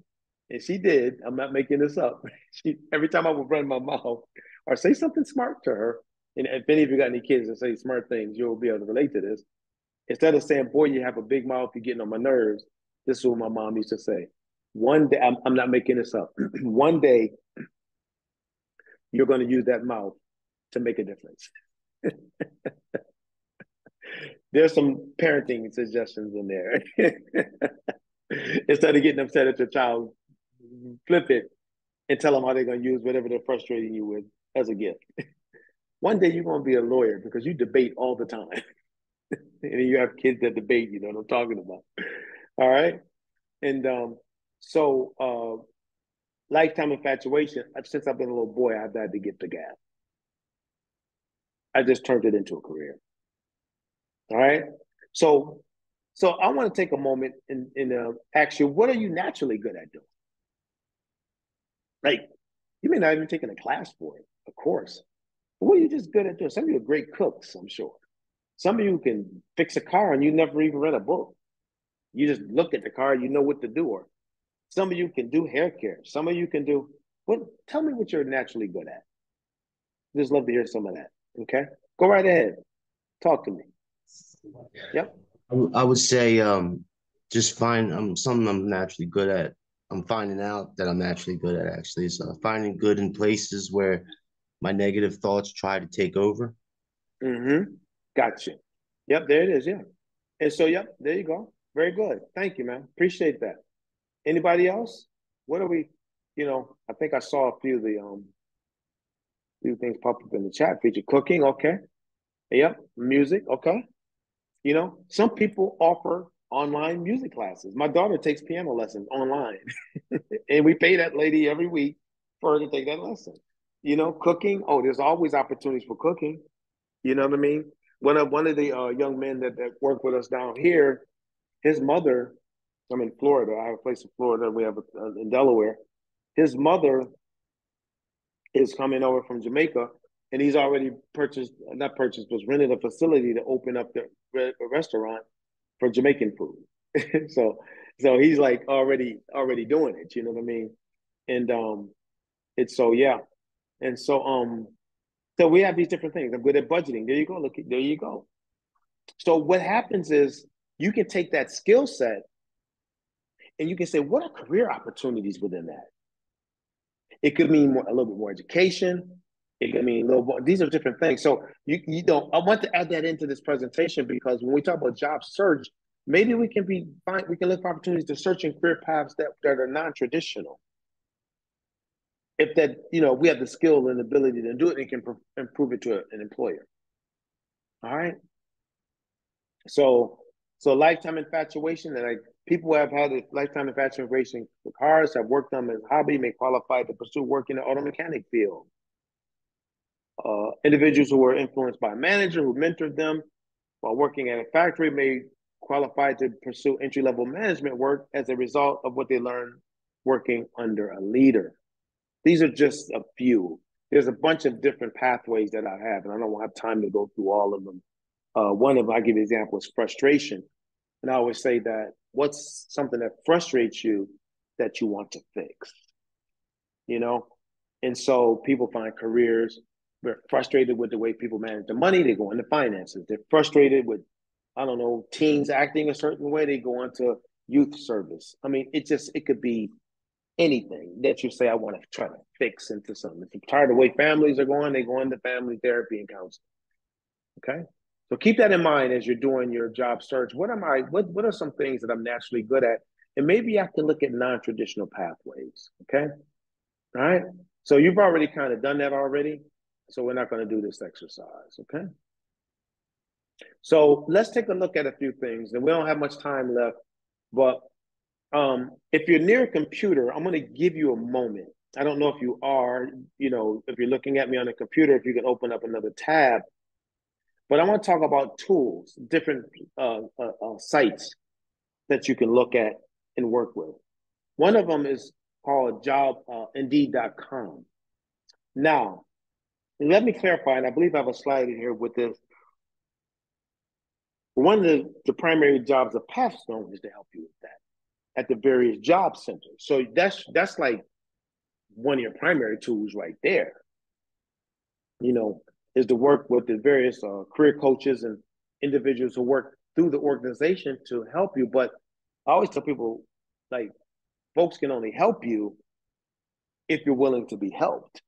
and she did, I'm not making this up. She every time I would run my mouth or say something smart to her, and if any of you got any kids that say smart things, you'll be able to relate to this. Instead of saying, boy, you have a big mouth, you're getting on my nerves, this is what my mom used to say. One day, I'm, I'm not making this up. One day, you're going to use that mouth to make a difference. There's some parenting suggestions in there. Instead of getting upset at your child, flip it and tell them how they're going to use whatever they're frustrating you with as a gift. One day you're going to be a lawyer because you debate all the time. And you have kids that debate, you know what I'm talking about. All right. And um, so uh, lifetime infatuation, since I've been a little boy, I've had to get the gap. I just turned it into a career. All right. So, so I want to take a moment and, and uh, ask you, what are you naturally good at doing? Like, you may not even taken a class for it, of course. But what are you just good at doing? Some of you are great cooks, I'm sure. Some of you can fix a car and you never even read a book. You just look at the car, you know what to do. Or some of you can do hair care. Some of you can do what tell me what you're naturally good at. Just love to hear some of that. Okay, go right ahead. Talk to me. Yep. I would say um, just find um, something I'm naturally good at. I'm finding out that I'm naturally good at actually is uh, finding good in places where my negative thoughts try to take over. Mm-hmm. Gotcha. Yep, there it is. Yeah. And so, yep, there you go. Very good. Thank you, man. Appreciate that. Anybody else? What are we? You know, I think I saw a few of the um few things pop up in the chat feature. Cooking, okay. Yep. Music, okay. You know, some people offer online music classes. My daughter takes piano lessons online, and we pay that lady every week for her to take that lesson. You know, cooking. Oh, there's always opportunities for cooking. You know what I mean? One of one of the uh, young men that, that work with us down here, his mother. I'm in Florida. I have a place in Florida. We have a, uh, in Delaware. His mother is coming over from Jamaica, and he's already purchased, not purchased, but rented a facility to open up the a restaurant for Jamaican food. so, so he's like already already doing it. You know what I mean? And um, it's so yeah, and so um, so we have these different things. I'm good at budgeting. There you go. Look, there you go. So what happens is you can take that skill set and you can say, what are career opportunities within that? It could mean more, a little bit more education. It could mean a little more. These are different things. So you you know I want to add that into this presentation because when we talk about job search, maybe we can be find we can look for opportunities to search in career paths that, that are non-traditional. If that you know we have the skill and ability to do it, and can improve it to a, an employer. All right. So so lifetime infatuation that I People who have had a lifetime infatuation with cars, have worked on as a hobby, may qualify to pursue work in the auto mechanic field. Uh, individuals who were influenced by a manager who mentored them while working at a factory may qualify to pursue entry level management work as a result of what they learned working under a leader. These are just a few. There's a bunch of different pathways that I have, and I don't have time to go through all of them. Uh, one of I give an example, is frustration. And I always say that what's something that frustrates you that you want to fix? You know? And so people find careers, they're frustrated with the way people manage the money, they go into finances. They're frustrated with, I don't know, teens acting a certain way, they go into youth service. I mean, it just, it could be anything that you say, I want to try to fix into something. If you're tired of the way families are going, they go into family therapy and counseling. Okay. So keep that in mind as you're doing your job search. What am I, what, what are some things that I'm naturally good at? And maybe I can look at non-traditional pathways. Okay. All right. So you've already kind of done that already. So we're not going to do this exercise. Okay. So let's take a look at a few things. And we don't have much time left, but um, if you're near a computer, I'm going to give you a moment. I don't know if you are, you know, if you're looking at me on a computer, if you can open up another tab. But I want to talk about tools, different uh, uh, uh, sites that you can look at and work with. One of them is called jobindeed.com. Uh, now, let me clarify, and I believe I have a slide in here with this. One of the, the primary jobs of Pathstone is to help you with that at the various job centers. So that's that's like one of your primary tools right there. You know, is to work with the various uh, career coaches and individuals who work through the organization to help you. But I always tell people, like, folks can only help you if you're willing to be helped.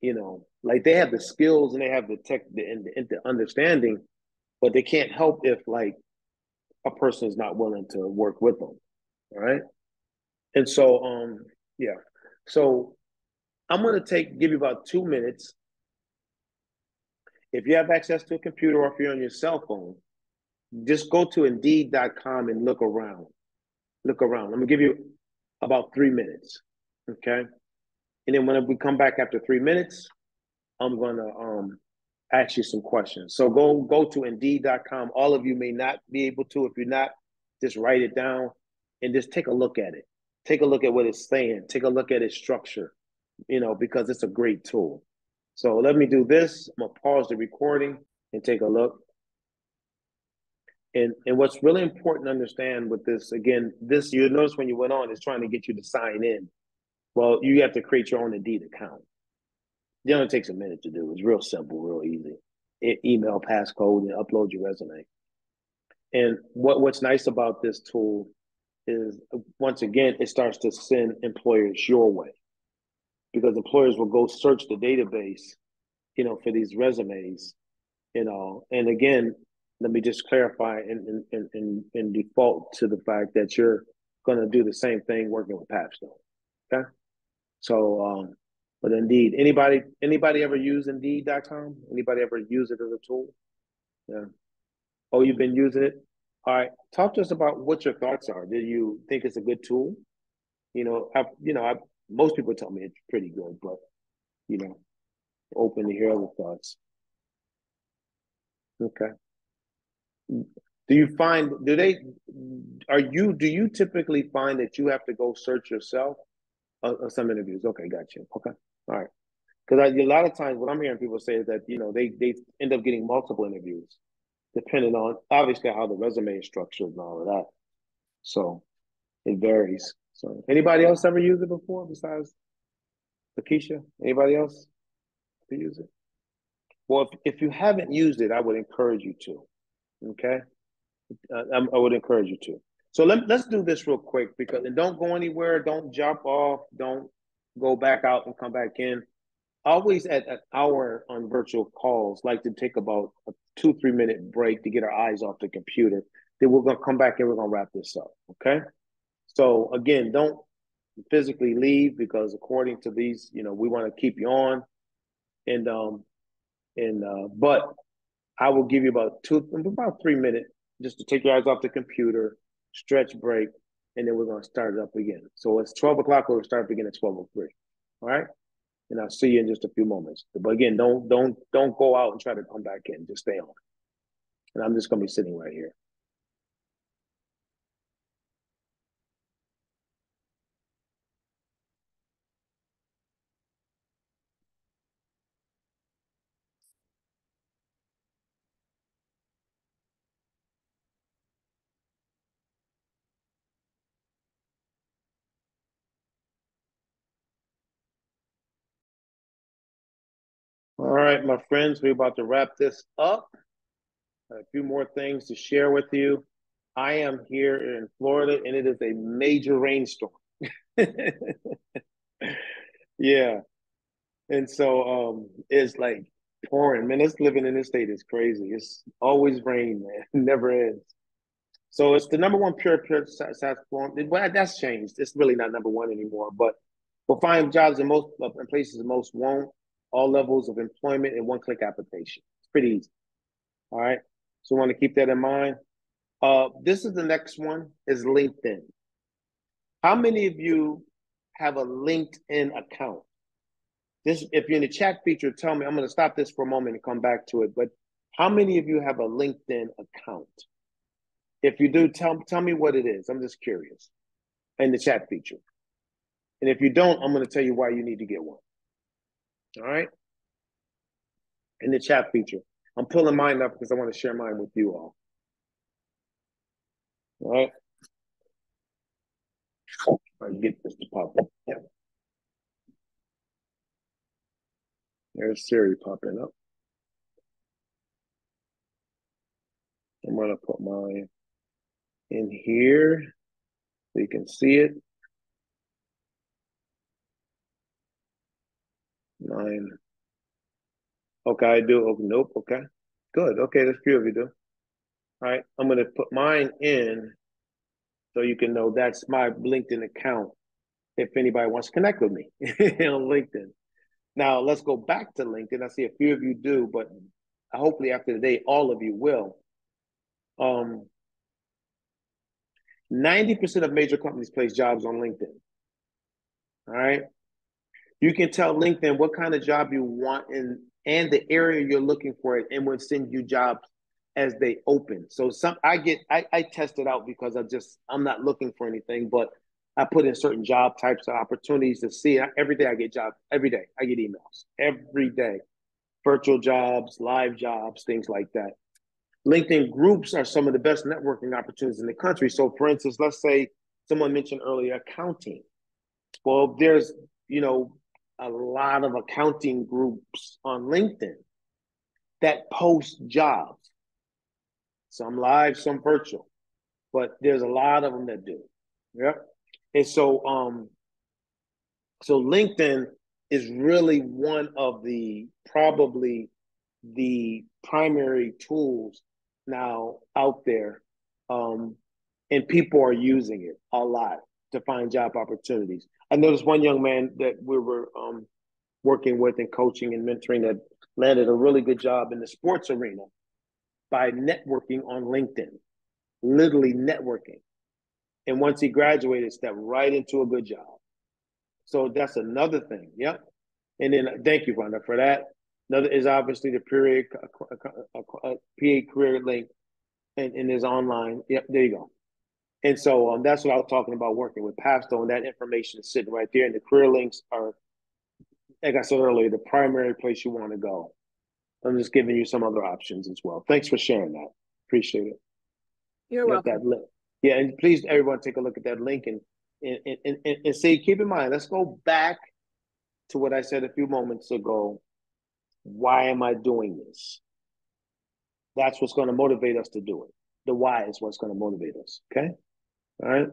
You know, like they have the skills and they have the tech and the, and the understanding, but they can't help if like a person is not willing to work with them. Right. And so, um, yeah. So I'm going to take, give you about two minutes. If you have access to a computer or if you're on your cell phone, just go to indeed.com and look around. Look around. I'm to give you about three minutes. Okay. And then when we come back after three minutes, I'm going to um, ask you some questions. So go go to indeed.com. All of you may not be able to. If you're not, just write it down and just take a look at it. Take a look at what it's saying. Take a look at its structure, you know, because it's a great tool. So let me do this. I'm gonna pause the recording and take a look. And and what's really important to understand with this, again, this you notice when you went on is trying to get you to sign in. Well, you have to create your own Indeed account. It only takes a minute to do. It's real simple, real easy. It, email passcode and upload your resume. And what, what's nice about this tool is once again, it starts to send employers your way because employers will go search the database, you know, for these resumes, you know. And again, let me just clarify and and and, and default to the fact that you're going to do the same thing working with Pathstone. Okay, so um, but Indeed, anybody anybody ever use Indeed.com? Anybody ever use it as a tool? Yeah. Oh, you've been using it. All right. Talk to us about what your thoughts are. Do you think it's a good tool? You know, I you know, I most people tell me it's pretty good, but you know, open to hear other thoughts. Okay. Do you find do they are you do you typically find that you have to go search yourself? Uh, some interviews. Okay, got you. Okay. All right. Because a lot of times what I'm hearing people say is that, you know, they, they end up getting multiple interviews depending on obviously how the resume is structured and all of that. So it varies. So anybody else ever used it before besides Lakeisha? Anybody else to use it? Well, if, if you haven't used it, I would encourage you to. Okay, uh, I would encourage you to. So let, let's do this real quick because and don't go anywhere. Don't jump off. Don't go back out and come back in. Always at an hour on virtual calls, like to take about a two, three minute break to get our eyes off the computer. Then we're gonna come back and we're gonna wrap this up. Okay. So again, don't physically leave because according to these, you know, we want to keep you on. And um and uh but I will give you about two about three minutes just to take your eyes off the computer, stretch break, and then we're going to start it up again. So it's 12 o'clock, we'll start again at 12.03. All right? and I'll see you in just a few moments. But again, don't don't don't go out and try to come back in. Just stay on. And I'm just gonna be sitting right here. All right, my friends, we're about to wrap this up. A few more things to share with you. I am here in Florida and it is a major rainstorm. yeah. And so um it's like pouring. Man, it's living in this state is crazy. It's always rain, man. It never ends. So it's the number one pure pure form. Well, that's changed. It's really not number one anymore. But we'll find jobs in most in places most won't all levels of employment in one click application. It's pretty easy. All right. So want to keep that in mind. Uh, this is the next one is LinkedIn. How many of you have a LinkedIn account? This, if you're in the chat feature, tell me. I'm going to stop this for a moment and come back to it. But how many of you have a LinkedIn account? If you do, tell tell me what it is. I'm just curious. In the chat feature. And if you don't, I'm going to tell you why you need to get one. All right. In the chat feature. I'm pulling mine up because I want to share mine with you all. All right. I get this to pop up. There's Siri popping up. I'm gonna put mine in here so you can see it. Nine. Okay, I do. Oh, nope. Okay. Good. Okay, a few of you do. All right. I'm to put mine in so you can know that's my LinkedIn account if anybody wants to connect with me on LinkedIn. Now, let's go back to LinkedIn. I see a few of you do, but hopefully after the day, all of you will. Um, 90% of major companies place jobs on LinkedIn. All right. You can tell LinkedIn what kind of job you want and and the area you're looking for it, and will send you jobs as they open. So some I get I, I test it out because I just I'm not looking for anything, but I put in certain job types of opportunities to see. Every day I get jobs. Every day I get emails. Every day, virtual jobs, live jobs, things like that. LinkedIn groups are some of the best networking opportunities in the country. So, for instance, let's say someone mentioned earlier accounting. Well, there's you know a lot of accounting groups on LinkedIn that post jobs. Some live, some virtual, but there's a lot of them that do. Yeah. And so um so LinkedIn is really one of the probably the primary tools now out there. Um, and people are using it a lot to find job opportunities. I noticed one young man that we were um, working with and coaching and mentoring that landed a really good job in the sports arena by networking on LinkedIn, literally networking. And once he graduated, stepped right into a good job. So that's another thing. Yep. And then thank you, Rhonda, for that. Another is obviously the period uh, uh, uh, PA career link and, and is online. Yep, there you go. And so um, that's what I was talking about working with Pathstone, and that information is sitting right there. And the career links are, like I said earlier, the primary place you want to go. I'm just giving you some other options as well. Thanks for sharing that. Appreciate it. You're Get welcome. That link. Yeah, and please, everyone, take a look at that link and and, and, and, and see, keep in mind, let's go back to what I said a few moments ago. Why am I doing this? That's what's going to motivate us to do it. The why is what's going to motivate us. Okay. All right.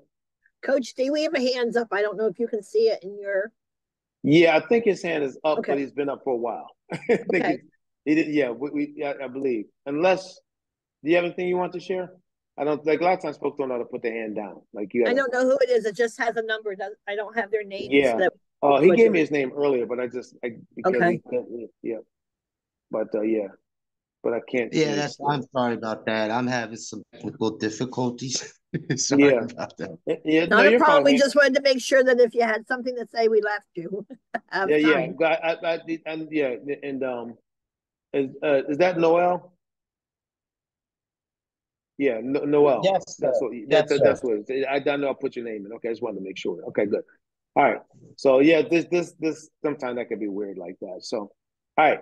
Coach D, we have a hands up. I don't know if you can see it in your. Yeah, I think his hand is up, okay. but he's been up for a while. okay. He, he did. Yeah, we, we yeah, I believe. Unless, do you have anything you want to share? I don't like a lot of times folks don't know how to put their hand down. Like you. I don't know who it is. It just has a number. I don't have their name. Yeah. Oh, uh, he gave me his name earlier, but I just I, okay. He, yeah. But uh, yeah, but I can't. Yeah, that's. I'm sorry about that. I'm having some technical difficulties. Sorry Yeah. about that. Yeah, no, Not a you're problem. fine. We just wanted to make sure that if you had something to say, we left you. Yeah, yeah, time. I, I, I, and yeah, and um, is uh, is that Noel? Yeah, no, Noel. Yes, That's sir. what. Yes, That's sir. that's what. It is. I don't know. I put your name in. Okay, I just wanted to make sure. Okay, good. All right. So yeah, this this this sometimes that can be weird like that. So, all right.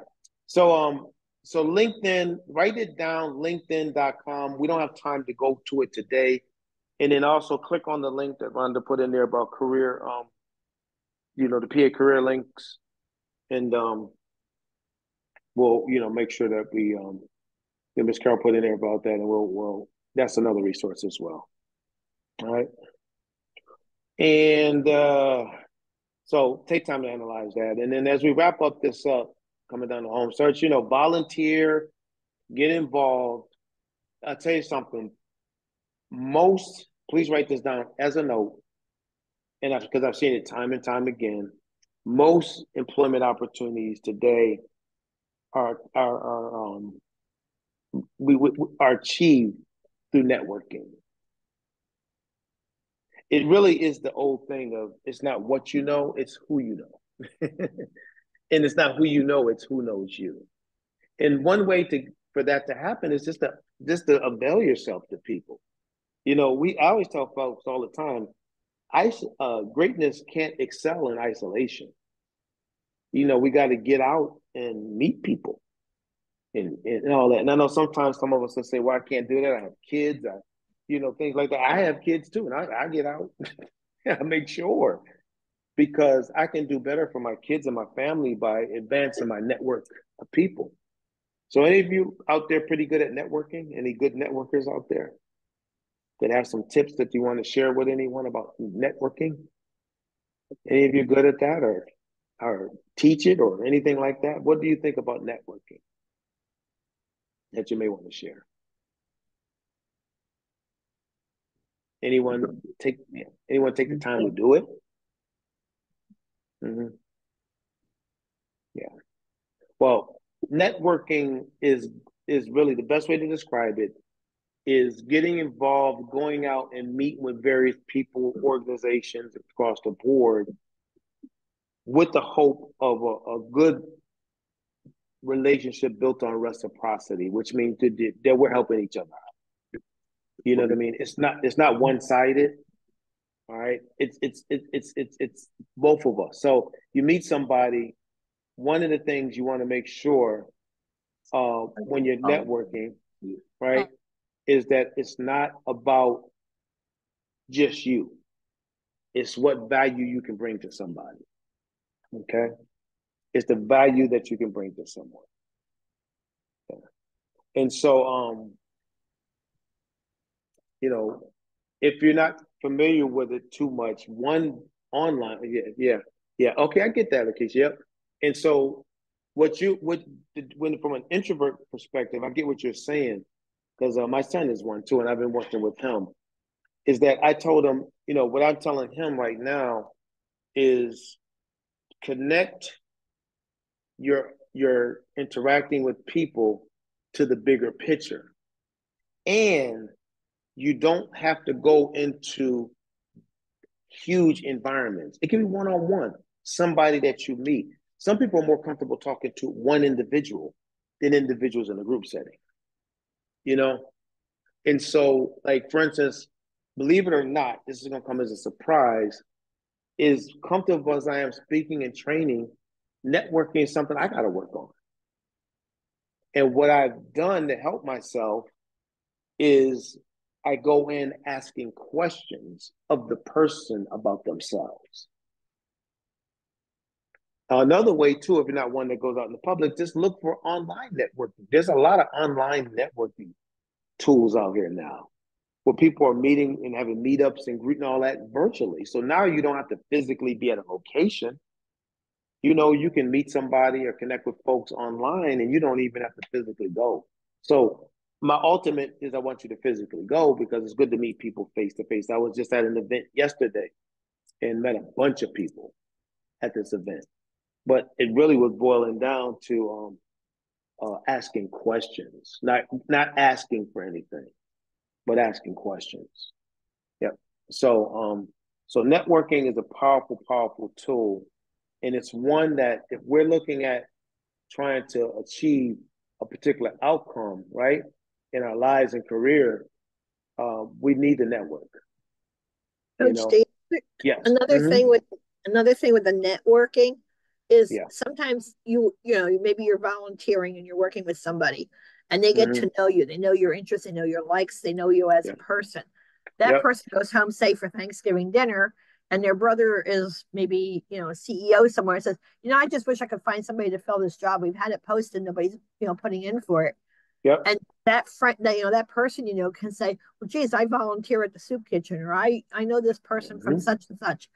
So um, so LinkedIn, write it down. LinkedIn.com. We don't have time to go to it today, and then also click on the link that Rhonda put in there about career. Um, you know the PA career links, and um, we'll you know make sure that we um, that Miss Carol put in there about that, and we'll we'll that's another resource as well. All right. And uh, so take time to analyze that. And then as we wrap up this up, coming down to home search, you know, volunteer, get involved. I'll tell you something. Most, please write this down as a note, and because I've seen it time and time again, most employment opportunities today are are, are um we, we are achieved through networking it really is the old thing of it's not what you know, it's who you know. and it's not who you know, it's who knows you. And one way to for that to happen is just to just to avail yourself to people. You know, we I always tell folks all the time, ice uh, greatness can't excel in isolation. You know, we got to get out and meet people and, and all that. And I know sometimes some of us will say, well, I can't do that. I have kids. I you know, things like that. I have kids too, and I, I get out. I make sure because I can do better for my kids and my family by advancing my network of people. So, any of you out there pretty good at networking? Any good networkers out there that have some tips that you want to share with anyone about networking? Any of you good at that, or or teach it, or anything like that? What do you think about networking that you may want to share? Anyone take anyone take the time to do it? Mm-hmm. Yeah. Well, networking is is really the best way to describe it is getting involved, going out and meeting with various people, organizations across the board with the hope of a, a good relationship built on reciprocity, which means that, that we're helping each other out. You know what I mean? It's not it's not one sided. All right. It's it's it's it's it's it's both of us. So you meet somebody. One of the things you want to make sure uh, when you're networking, right, is that it's not about just you. It's what value you can bring to somebody. Okay. It's the value that you can bring to someone. Yeah. And so, um, you know, if you're not familiar with it too much, one online, yeah, yeah, yeah. Okay, I get that, Lakeisha. Yep. And so, what you what when from an introvert perspective, I get what you're saying because uh, my son is one too, and I've been working with him. Is that I told him, you know, what I'm telling him right now is connect your your interacting with people to the bigger picture, and you don't have to go into huge environments. It can be one on one, somebody that you meet. Some people are more comfortable talking to one individual than individuals in a group setting. You know? And so, like, for instance, believe it or not, this is to come as a surprise. Is comfortable as I am speaking and training, networking is something I got to work on. And what I've done to help myself is I go in asking questions of the person about themselves. Another way, too, if you're not one that goes out in the public, just look for online networking. There's a lot of online networking tools out here now where people are meeting and having meetups and greeting all that virtually. So now you don't have to physically be at a location. You know, you can meet somebody or connect with folks online and you don't even have to physically go. So my ultimate is I want you to physically go because it's good to meet people face to face. I was just at an event yesterday and met a bunch of people at this event, but it really was boiling down to um, uh, asking questions, not not asking for anything, but asking questions. Yep. So um, so networking is a powerful, powerful tool, and it's one that if we're looking at trying to achieve a particular outcome, right, in our lives and career, uh, we need the network. Coach you know? Dave, yes. Another mm-hmm. thing with another thing with the networking is yeah. sometimes you you know maybe you're volunteering and you're working with somebody and they get mm-hmm. to know you they know your interests they know your likes they know you as yeah. a person that yep. person goes home say for thanksgiving dinner and their brother is maybe you know a ceo somewhere and says you know i just wish i could find somebody to fill this job we've had it posted nobody's you know putting in for it Yep. And that friend that you know that person you know can say, "Well, geez, I volunteer at the soup kitchen, or I I know this person mm-hmm. from such and such,"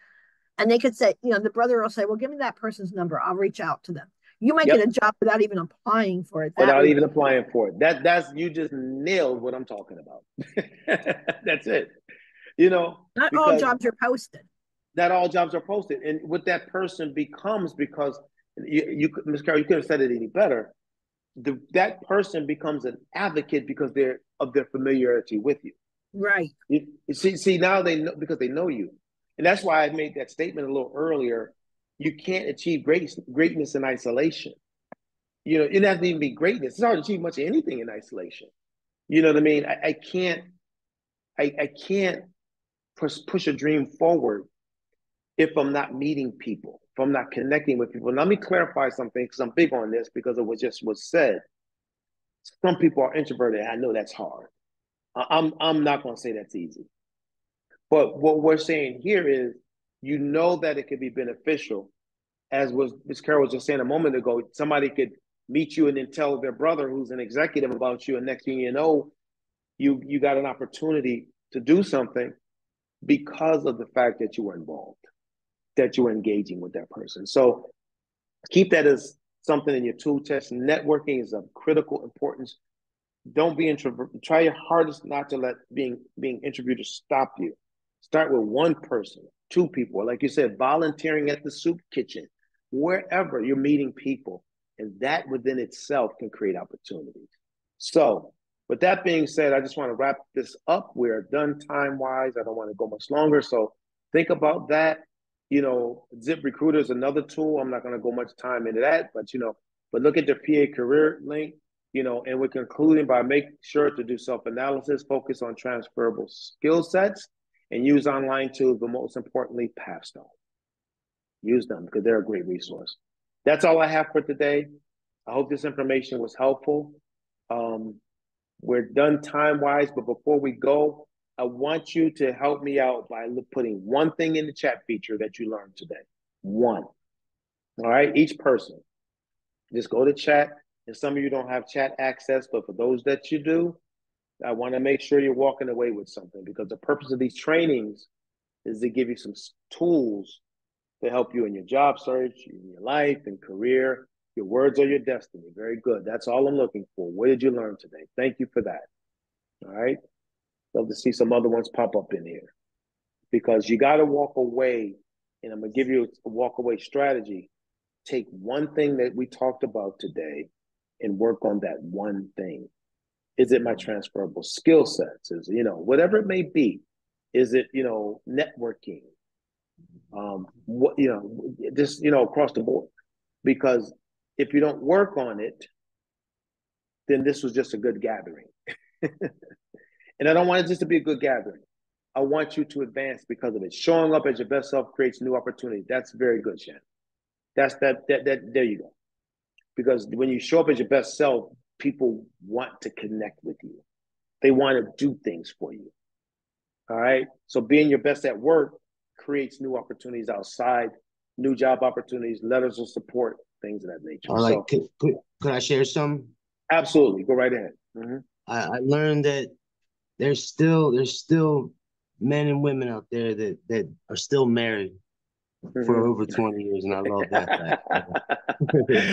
and they could say, you know, the brother will say, "Well, give me that person's number. I'll reach out to them." You might yep. get a job without even applying for it. Without even applying for it. That that's you just nailed what I'm talking about. that's it. You know, not all jobs are posted. Not all jobs are posted, and what that person becomes because you, you Ms. Carol, you could have said it any better the, that person becomes an advocate because they're of their familiarity with you. Right. You see, see now they know because they know you, and that's why I made that statement a little earlier. You can't achieve great, greatness in isolation. You know, it doesn't even be greatness. It's hard to achieve much of anything in isolation. You know what I mean? I, I can't, I, I can't push push a dream forward if I'm not meeting people if I'm not connecting with people. Now, let me clarify something because I'm big on this because it was just was said. Some people are introverted. I know that's hard. I'm I'm not going to say that's easy. But what we're saying here is you know that it could be beneficial. As was Ms. Carol was just saying a moment ago, somebody could meet you and then tell their brother who's an executive about you, and next thing you know, you you got an opportunity to do something because of the fact that you were involved that you were engaging with that person. So keep that as something in your tool chest. Networking is of critical importance. Don't be introvert. Try your hardest not to let being being introverted stop you. Start with one person, two people, like you said, volunteering at the soup kitchen, wherever you're meeting people, and that within itself can create opportunities. So, with that being said, I just want to wrap this up. We're done time wise. I don't want to go much longer. So, think about that you know, Zip Recruiter is another tool. I'm not going to go much time into that, but you know, but look at the PA career link, you know, and we're concluding by make sure to do self analysis, focus on transferable skill sets, and use online tools, but most importantly, Pathstone. Use them because they're a great resource. That's all I have for today. I hope this information was helpful. Um, we're done time wise, but before we go, I want you to help me out by putting one thing in the chat feature that you learned today. One. All right, each person. Just go to chat. And some of you don't have chat access, but for those that you do, I want to make sure you're walking away with something because the purpose of these trainings is to give you some tools to help you in your job search, in your life and career. Your words are your destiny. Very good. That's all I'm looking for. What did you learn today? Thank you for that. All right. Love to see some other ones pop up in here because you got to walk away. And I'm going to give you a walk away strategy. Take one thing that we talked about today and work on that one thing. Is it my transferable skill sets? Is, you know, whatever it may be. Is it, you know, networking? Um, what, you know, just, you know, across the board. Because if you don't work on it, then this was just a good gathering. And I don't want it just to be a good gathering. I want you to advance because of it. Showing up as your best self creates new opportunity. That's very good, Shannon. That's that, that, that, there you go. Because when you show up as your best self, people want to connect with you. They want to do things for you. All right. So being your best at work creates new opportunities outside, new job opportunities, letters of support, things of that nature. All right. So, could, could, could I share some? Absolutely. Go right ahead. Mm-hmm. I, I learned that there's still there's still men and women out there that that are still married for mm-hmm. over 20 years and i love that.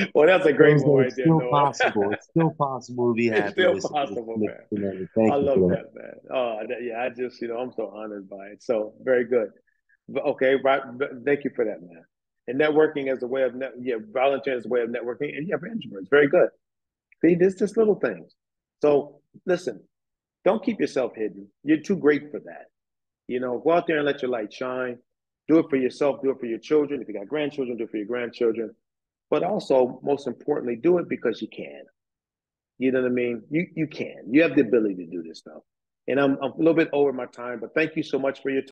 Well that's a great point it's still possible. It's still possible to be happy it's still possible man. Thank i love that, that man. Oh yeah i just you know i'm so honored by it. So very good. Okay right thank you for that man. And networking as a way of net, yeah volunteering as a way of networking and yeah for introverts very good. See this just little things so listen don't keep yourself hidden. You're too great for that. You know, go out there and let your light shine. Do it for yourself, do it for your children. If you got grandchildren, do it for your grandchildren. But also, most importantly, do it because you can. You know what I mean? You you can. You have the ability to do this stuff. And I'm, I'm a little bit over my time, but thank you so much for your